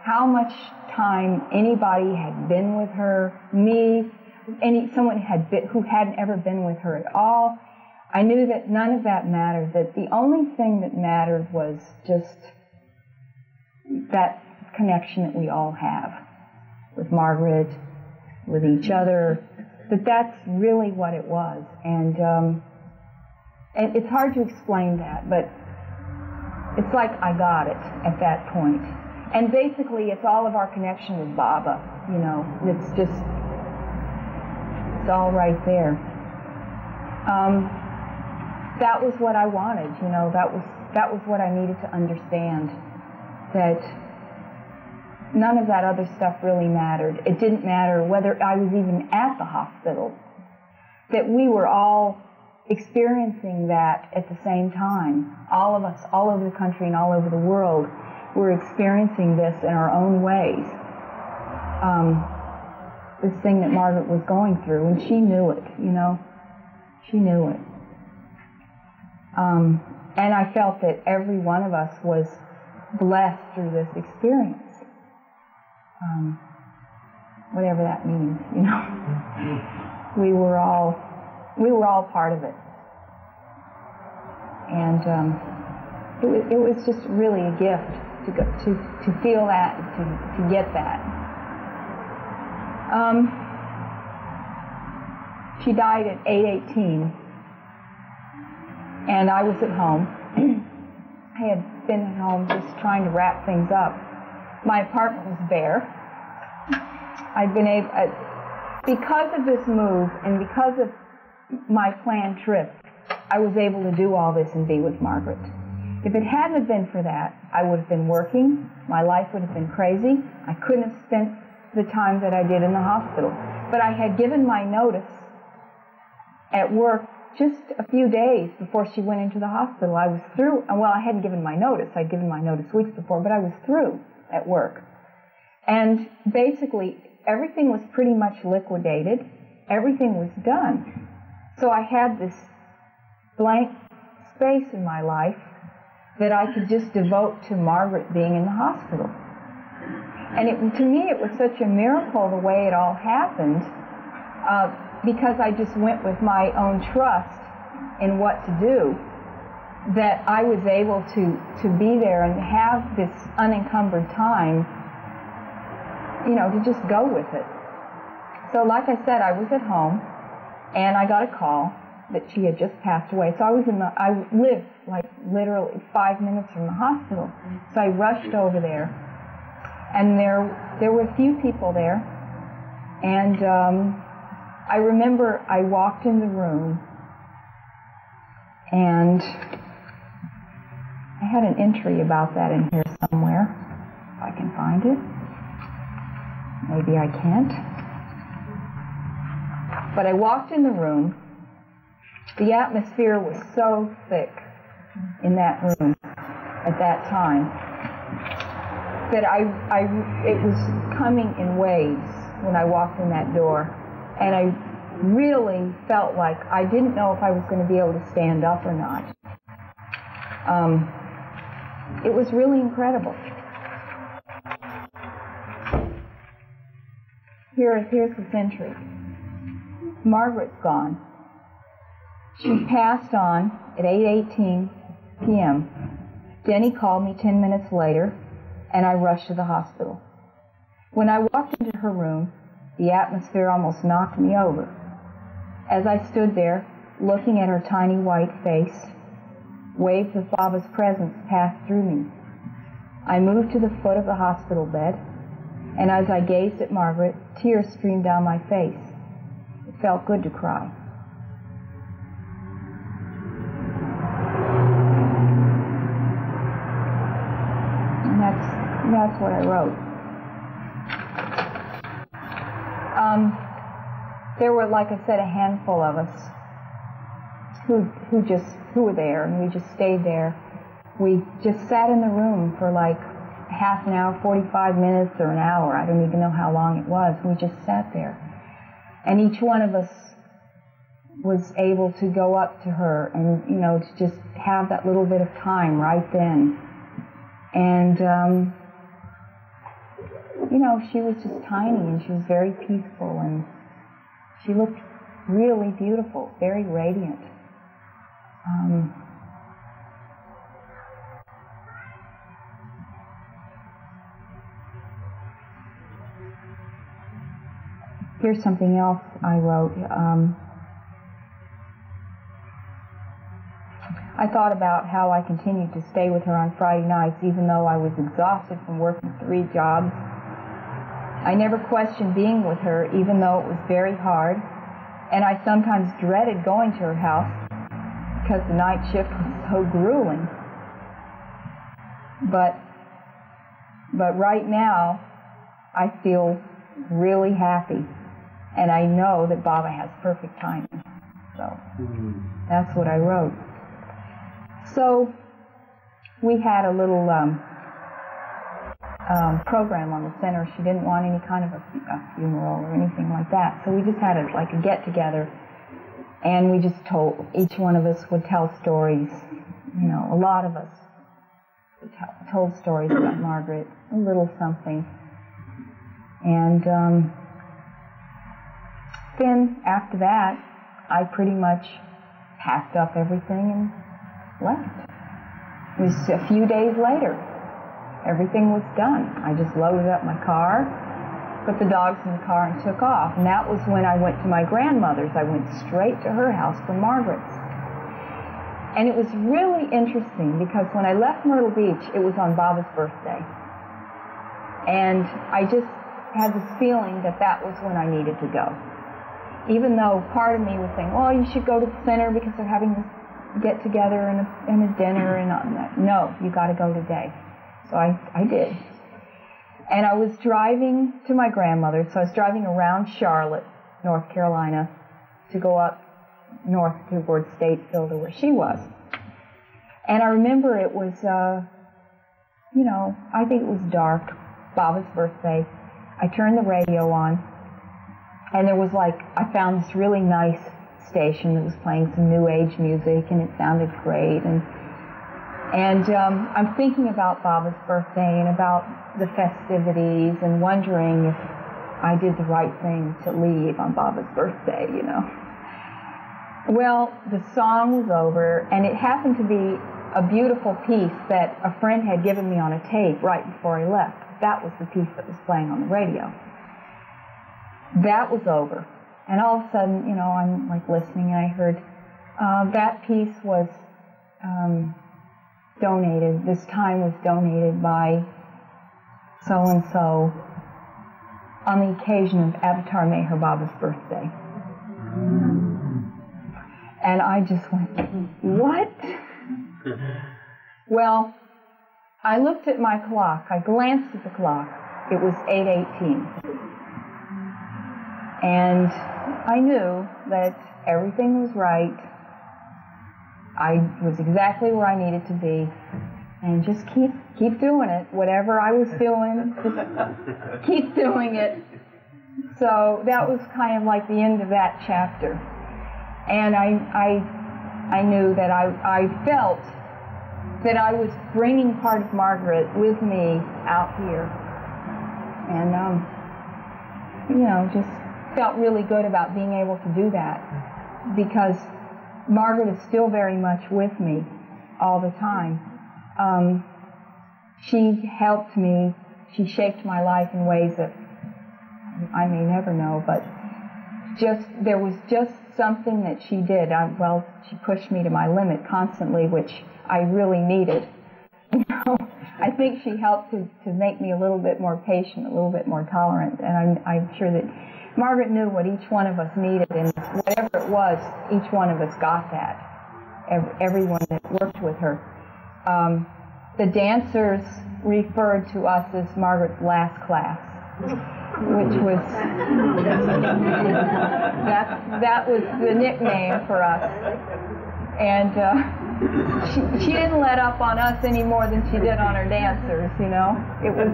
how much time anybody had been with her, me, any someone had been, who hadn't ever been with her at all. I knew that none of that mattered. That the only thing that mattered was just that connection that we all have with Margaret, with each other. That that's really what it was, and um, and it's hard to explain that, but it's like I got it at that point. And basically, it's all of our connection with Baba. You know, it's just, it's all right there. Um, that was what I wanted. You know, that was that was what I needed to understand. That none of that other stuff really mattered. It didn't matter whether I was even at the hospital. That we were all experiencing that at the same time. All of us, all over the country and all over the world we're experiencing this in our own ways. Um, this thing that Margaret was going through, and she knew it, you know. She knew it. Um, and I felt that every one of us was blessed through this experience. Um, whatever that means, you know. (laughs) we were all we were all part of it. And um, it, it was just really a gift to go, to to feel that, to to get that. Um, she died at 8:18, and I was at home. (clears throat) I had been at home just trying to wrap things up. My apartment was bare. I'd been able, uh, because of this move and because of my planned trip, I was able to do all this and be with Margaret. If it hadn't been for that, I would have been working. My life would have been crazy. I couldn't have spent the time that I did in the hospital. But I had given my notice at work just a few days before she went into the hospital. I was through, well, I hadn't given my notice. I'd given my notice weeks before, but I was through at work. And basically, everything was pretty much liquidated. Everything was done. So I had this blank space in my life that I could just devote to Margaret being in the hospital. And it, to me, it was such a miracle the way it all happened uh, because I just went with my own trust in what to do that I was able to, to be there and have this unencumbered time, you know, to just go with it. So, like I said, I was at home and I got a call that she had just passed away. So I was in the, I lived like literally five minutes from the hospital. So I rushed over there, and there, there were a few people there, and um, I remember I walked in the room, and I had an entry about that in here somewhere. If I can find it. Maybe I can't. But I walked in the room the atmosphere was so thick in that room at that time that I, I, it was coming in waves when I walked in that door. And I really felt like I didn't know if I was going to be able to stand up or not. Um, it was really incredible. Here, here's the entry. Margaret's gone. She passed on at 8:18 p.m. Denny called me 10 minutes later, and I rushed to the hospital. When I walked into her room, the atmosphere almost knocked me over. as I stood there, looking at her tiny white face, waves of Baba's presence passed through me. I moved to the foot of the hospital bed, and as I gazed at Margaret, tears streamed down my face. It felt good to cry. That's, what I wrote. Um, there were, like I said, a handful of us who, who just, who were there, and we just stayed there. We just sat in the room for like half an hour, 45 minutes, or an hour. I don't even know how long it was. We just sat there. And each one of us was able to go up to her and, you know, to just have that little bit of time right then. And, um, you know, she was just tiny and she was very peaceful and she looked really beautiful, very radiant. Um, here's something else I wrote. Um, I thought about how I continued to stay with her on Friday nights, even though I was exhausted from working three jobs. I never questioned being with her, even though it was very hard, and I sometimes dreaded going to her house because the night shift was so grueling. But, but right now, I feel really happy, and I know that Baba has perfect timing. So that's what I wrote. So we had a little um, um, program on the center. She didn't want any kind of a, a, funeral or anything like that. So we just had a, like a get together, and we just told each one of us would tell stories. You know, a lot of us told stories about Margaret, a little something, and um, then after that, I pretty much packed up everything and left. It was a few days later. Everything was done. I just loaded up my car, put the dogs in the car, and took off. And that was when I went to my grandmother's. I went straight to her house from Margaret's. And it was really interesting because when I left Myrtle Beach, it was on Baba's birthday. And I just had this feeling that that was when I needed to go. Even though part of me was saying, well, you should go to the center because they're having this get together and a, and a dinner and all that. No, you got to go today. So I, I did. And I was driving to my grandmother, so I was driving around Charlotte, North Carolina, to go up north toward Statesville to where she was. And I remember it was, uh, you know, I think it was dark, Baba's birthday. I turned the radio on, and there was like, I found this really nice station that was playing some new age music, and it sounded great. And and um, I'm thinking about Baba's birthday and about the festivities, and wondering if I did the right thing to leave on Baba's birthday, you know. Well, the song was over, and it happened to be a beautiful piece that a friend had given me on a tape right before I left. That was the piece that was playing on the radio. That was over. And all of a sudden, you know, I'm like listening, and I heard uh, that piece was um, donated. This time was donated by so and so on the occasion of Avatar Meher Baba's birthday. And I just went, what? (laughs) well, I looked at my clock. I glanced at the clock. It was 8:18. And I knew that everything was right. I was exactly where I needed to be. And just keep keep doing it. Whatever I was doing, just (laughs) keep doing it. So that was kind of like the end of that chapter. And I I I knew that I I felt that I was bringing part of Margaret with me out here. And um you know, just felt really good about being able to do that because Margaret is still very much with me all the time. Um, she helped me, she shaped my life in ways that I may never know, but just there was just something that she did. I, well, she pushed me to my limit constantly, which I really needed. (laughs) You know, I think she helped to, to make me a little bit more patient, a little bit more tolerant, and I'm, I'm sure that Margaret knew what each one of us needed, and whatever it was, each one of us got that. Everyone that worked with her. Um, the dancers referred to us as Margaret's last class, which was that that was the nickname for us, and. Uh, she, she didn't let up on us any more than she did on her dancers, you know. It was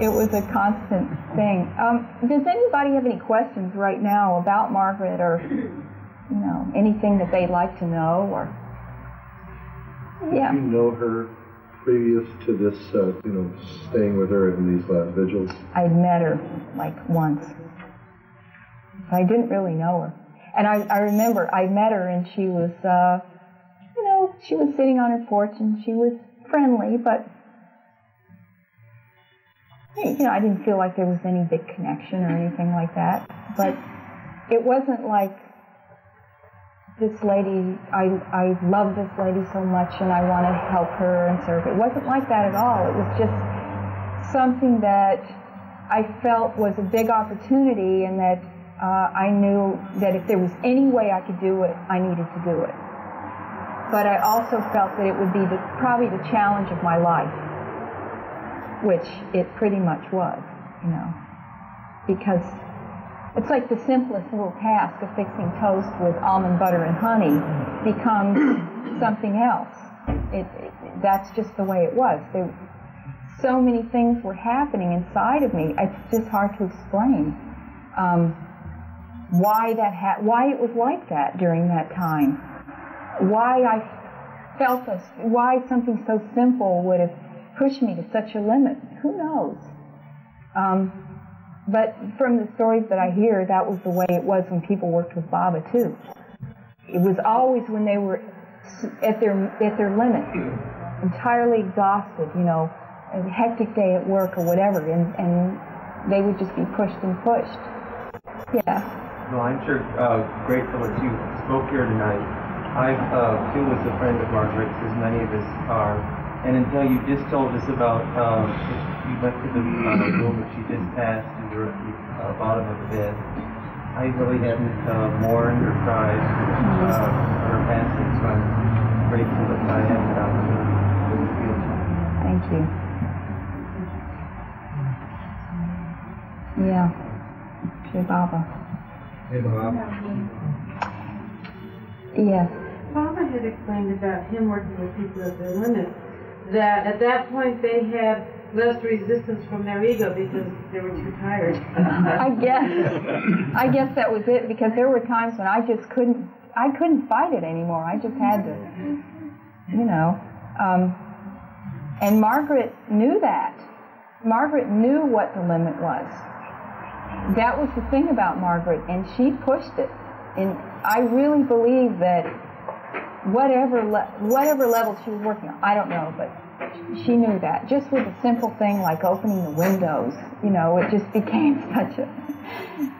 it was a constant thing. Um, does anybody have any questions right now about Margaret or you know, anything that they'd like to know or yeah. Did you know her previous to this, uh, you know, staying with her in these last vigils? I'd met her like once. I didn't really know her. And I, I remember I met her and she was uh, you know, she was sitting on her porch and she was friendly, but you know, I didn't feel like there was any big connection or anything like that. But it wasn't like this lady, I, I love this lady so much and I want to help her and serve. It wasn't like that at all. It was just something that I felt was a big opportunity and that uh, I knew that if there was any way I could do it, I needed to do it but I also felt that it would be the, probably the challenge of my life, which it pretty much was, you know, because it's like the simplest little task of fixing toast with almond butter and honey becomes (coughs) something else. It, it, that's just the way it was. There, so many things were happening inside of me. It's just hard to explain um, why that ha- why it was like that during that time why I felt this, why something so simple would have pushed me to such a limit. Who knows? Um, but from the stories that I hear, that was the way it was when people worked with Baba too. It was always when they were at their at their limit, entirely exhausted, you know, a hectic day at work or whatever, and, and they would just be pushed and pushed. Yeah. Well, I'm sure uh, grateful that you spoke here tonight I uh, too was a friend of Margaret's, as many of us are. And until you just told us about, um, you went to the uh, room that she just passed and you were at the uh, bottom of the bed, I really hadn't uh, mourned or cried uh, her passing, so I'm grateful that I had that opportunity to feel Thank you. Yeah. Shri Baba. Hey, Bob. Yes. Baba had explained about him working with people at their limit, that at that point they had less resistance from their ego because they were too tired. I guess. I guess that was it because there were times when I just couldn't. I couldn't fight it anymore. I just had to, you know. Um, and Margaret knew that. Margaret knew what the limit was. That was the thing about Margaret, and she pushed it. And I really believe that whatever le- whatever level she was working on, I don't know, but she knew that. Just with a simple thing like opening the windows, you know, it just (laughs) became such a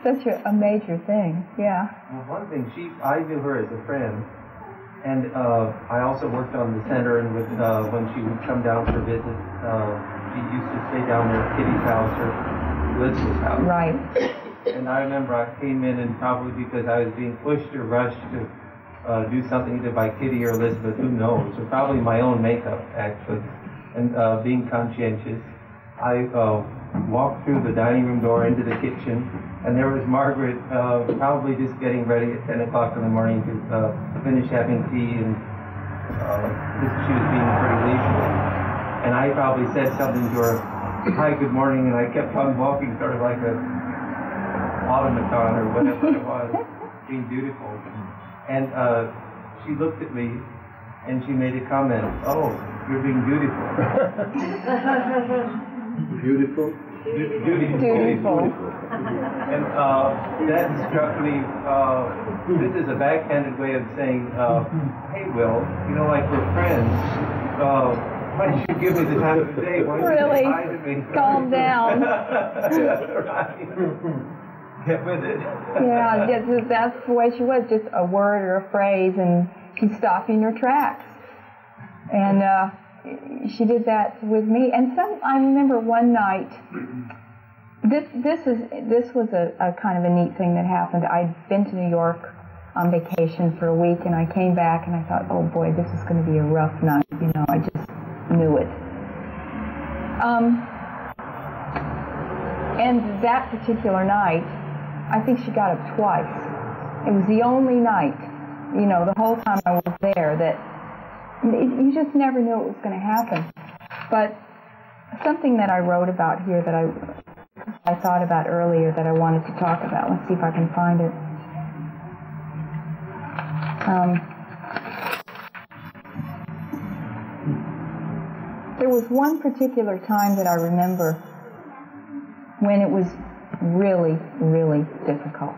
such a, a major thing. Yeah. Well, one thing she, I knew her as a friend, and uh, I also worked on the center, and with uh, when she would come down for visits, uh, she used to stay down there at Kitty's house or Elizabeth's house. Right. And I remember I came in and probably because I was being pushed or rushed to uh, do something either by Kitty or Elizabeth, who knows, or probably my own makeup actually, and uh, being conscientious, I uh, walked through the dining room door into the kitchen, and there was Margaret uh, probably just getting ready at 10 o'clock in the morning to uh, finish having tea, and uh, she was being pretty leisurely. And I probably said something to her, hi, good morning, and I kept on walking sort of like a automaton or whatever it was, (laughs) being dutiful. And uh, she looked at me and she made a comment, oh, you're being beautiful. (laughs) Beautiful? Beautiful. Dutiful. And uh, that struck me, uh, this is a backhanded way of saying, uh, hey, Will, you know, like we're friends. Uh, why did you give me the time of day? Why did Really? you say hi to me? Calm down. (laughs) right. Get with it. yeah, that's, that's the way she was, just a word or a phrase, and she'd stop in your tracks. And uh, she did that with me. And some, I remember one night. This this is this was a, a kind of a neat thing that happened. I'd been to New York on vacation for a week, and I came back and I thought, oh boy, this is going to be a rough night. You know, I just knew it. Um, and that particular night, I think she got up twice. It was the only night, you know, the whole time I was there that it, you just never knew it was going to happen. But something that I wrote about here that I I thought about earlier that I wanted to talk about. Let's see if I can find it. Um, there was one particular time that I remember when it was really, really difficult.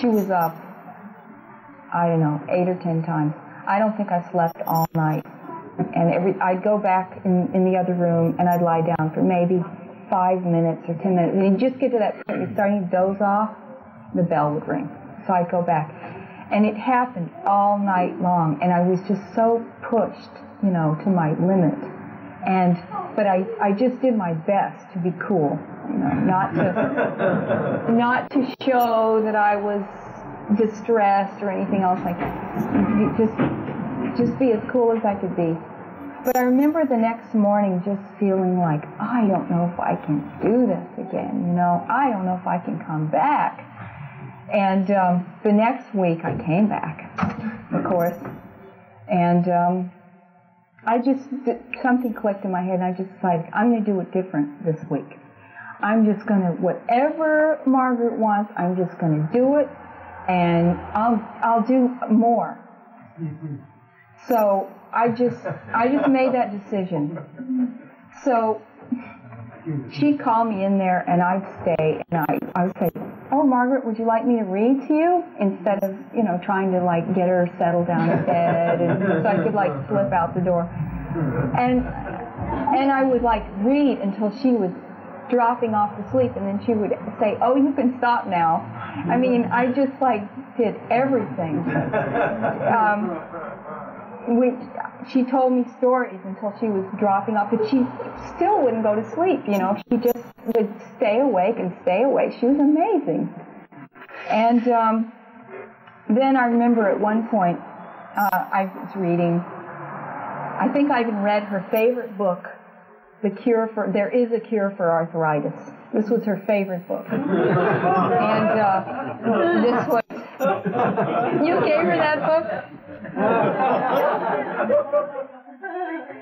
She was up, I don't know, eight or ten times. I don't think I slept all night. And every, I'd go back in, in the other room and I'd lie down for maybe five minutes or ten minutes. And you just get to that point, you're starting to doze off, the bell would ring. So I'd go back. And it happened all night long. And I was just so pushed, you know, to my limit. And, but I, I just did my best to be cool, not to, not to show that I was distressed or anything else like that. Just, just be as cool as I could be. But I remember the next morning just feeling like, I don't know if I can do this again, you know, I don't know if I can come back. And um, the next week I came back, of course, and um, I just, something clicked in my head and I just decided, I'm going to do it different this week. I'm just going to, whatever Margaret wants, I'm just going to do it and I'll, I'll do more. So I just I just made that decision. So she called me in there and I'd stay and I I would say, Oh Margaret, would you like me to read to you? Instead of, you know, trying to like get her settled down in bed and so I could like slip out the door. And and I would like read until she was dropping off to sleep and then she would say, Oh, you can stop now. I mean, I just like did everything. Um, we, she told me stories until she was dropping off, but she still wouldn't go to sleep. You know, she just would stay awake and stay awake. She was amazing. And um, then I remember at one point uh, I was reading. I think I even read her favorite book, "The Cure for There Is a Cure for Arthritis." This was her favorite book, (laughs) and uh, this was. You gave her that book.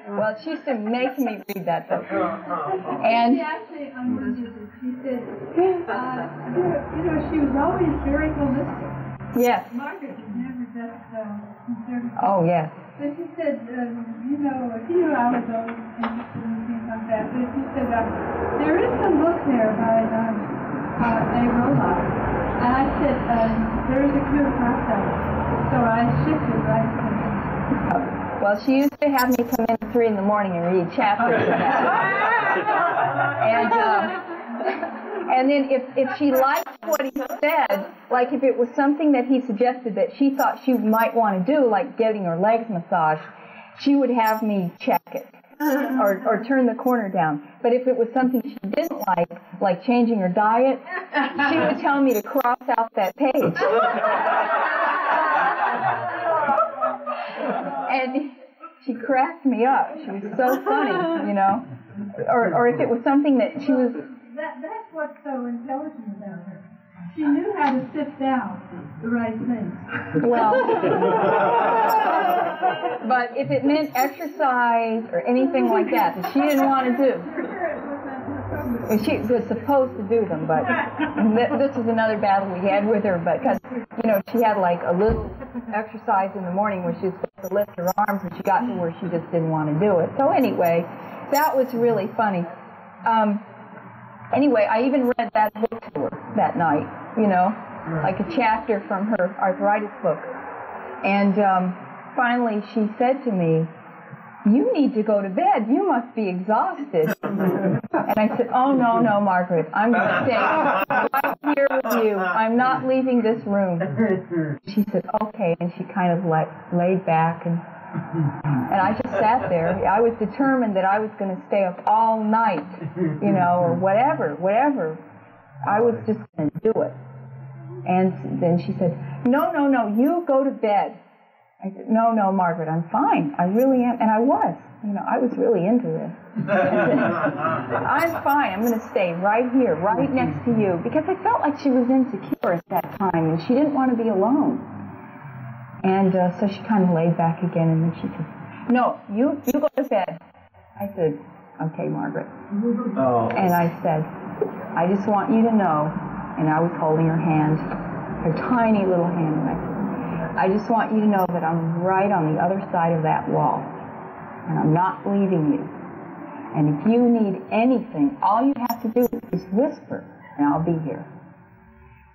well, she used to make me read that book. And she actually understood. She said, uh, you know, she was always very holistic. Yes. Margaret was never just uh, conservative. Oh, yes. But she said, um, you know, she knew I was always that. But she said, uh, there is some book there by um, uh, Airola. And I said, um, there is a cure process. So I shifted right to Well, she used to have me come in at three in the morning and read chapters (laughs) and uh, and then if if she liked what he said, like if it was something that he suggested that she thought she might want to do, like getting her legs massaged, she would have me check it. Or, or turn the corner down. But if it was something she didn't like, like changing her diet, she would tell me to cross out that page. and she cracked me up. She was so funny, you know. Or, or if it was something that she was. That, that's what's so intelligent about her. She knew how to sit down the right things. Well, (laughs) but if it meant exercise or anything like that that she didn't want to do, she was supposed to do them, but th- this is another battle we had with her. But because you know she had like a little exercise in the morning where she was supposed to lift her arms, and she got to where she just didn't want to do it. So anyway, that was really funny. Um, anyway, I even read that book to her that night. You know, like a chapter from her arthritis book, and um, finally she said to me, you need to go to bed. You must be exhausted. And I said, Oh, no, no, Margaret. I'm going to stay right here with you. I'm not leaving this room. She said, Okay. And she kind of like laid back and and I just sat there. I was determined that I was going to stay up all night, you know, or whatever, whatever. I was just going to do it. And then she said, No, no, no, you go to bed. I said, No, no, Margaret, I'm fine. I really am. And I was. You know, I was really into this. (laughs) I'm fine. I'm going to stay right here, right next to you. Because I felt like she was insecure at that time and she didn't want to be alone. And uh, so she kind of laid back again and then she said, No, you, you go to bed. I said, Okay, Margaret. Oh. And I said, I just want you to know, and I was holding her hand, her tiny little hand, and I said, I just want you to know that I'm right on the other side of that wall, and I'm not leaving you. And if you need anything, all you have to do is whisper, and I'll be here.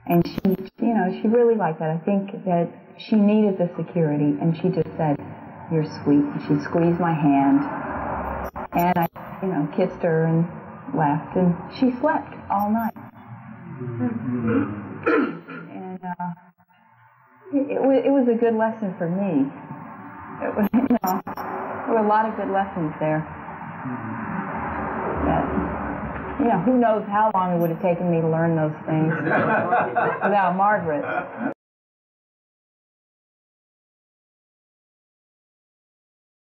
And she, you know, she really liked that. I think that she needed the security, and she just said, "You're sweet." And she squeezed my hand, and I, you know, kissed her and left, and she slept all night. and uh, it, it, was, it was a good lesson for me. It was, (laughs) you know, there were a lot of good lessons there. That, you know, who knows how long it would have taken me to learn those things (laughs) without Margaret.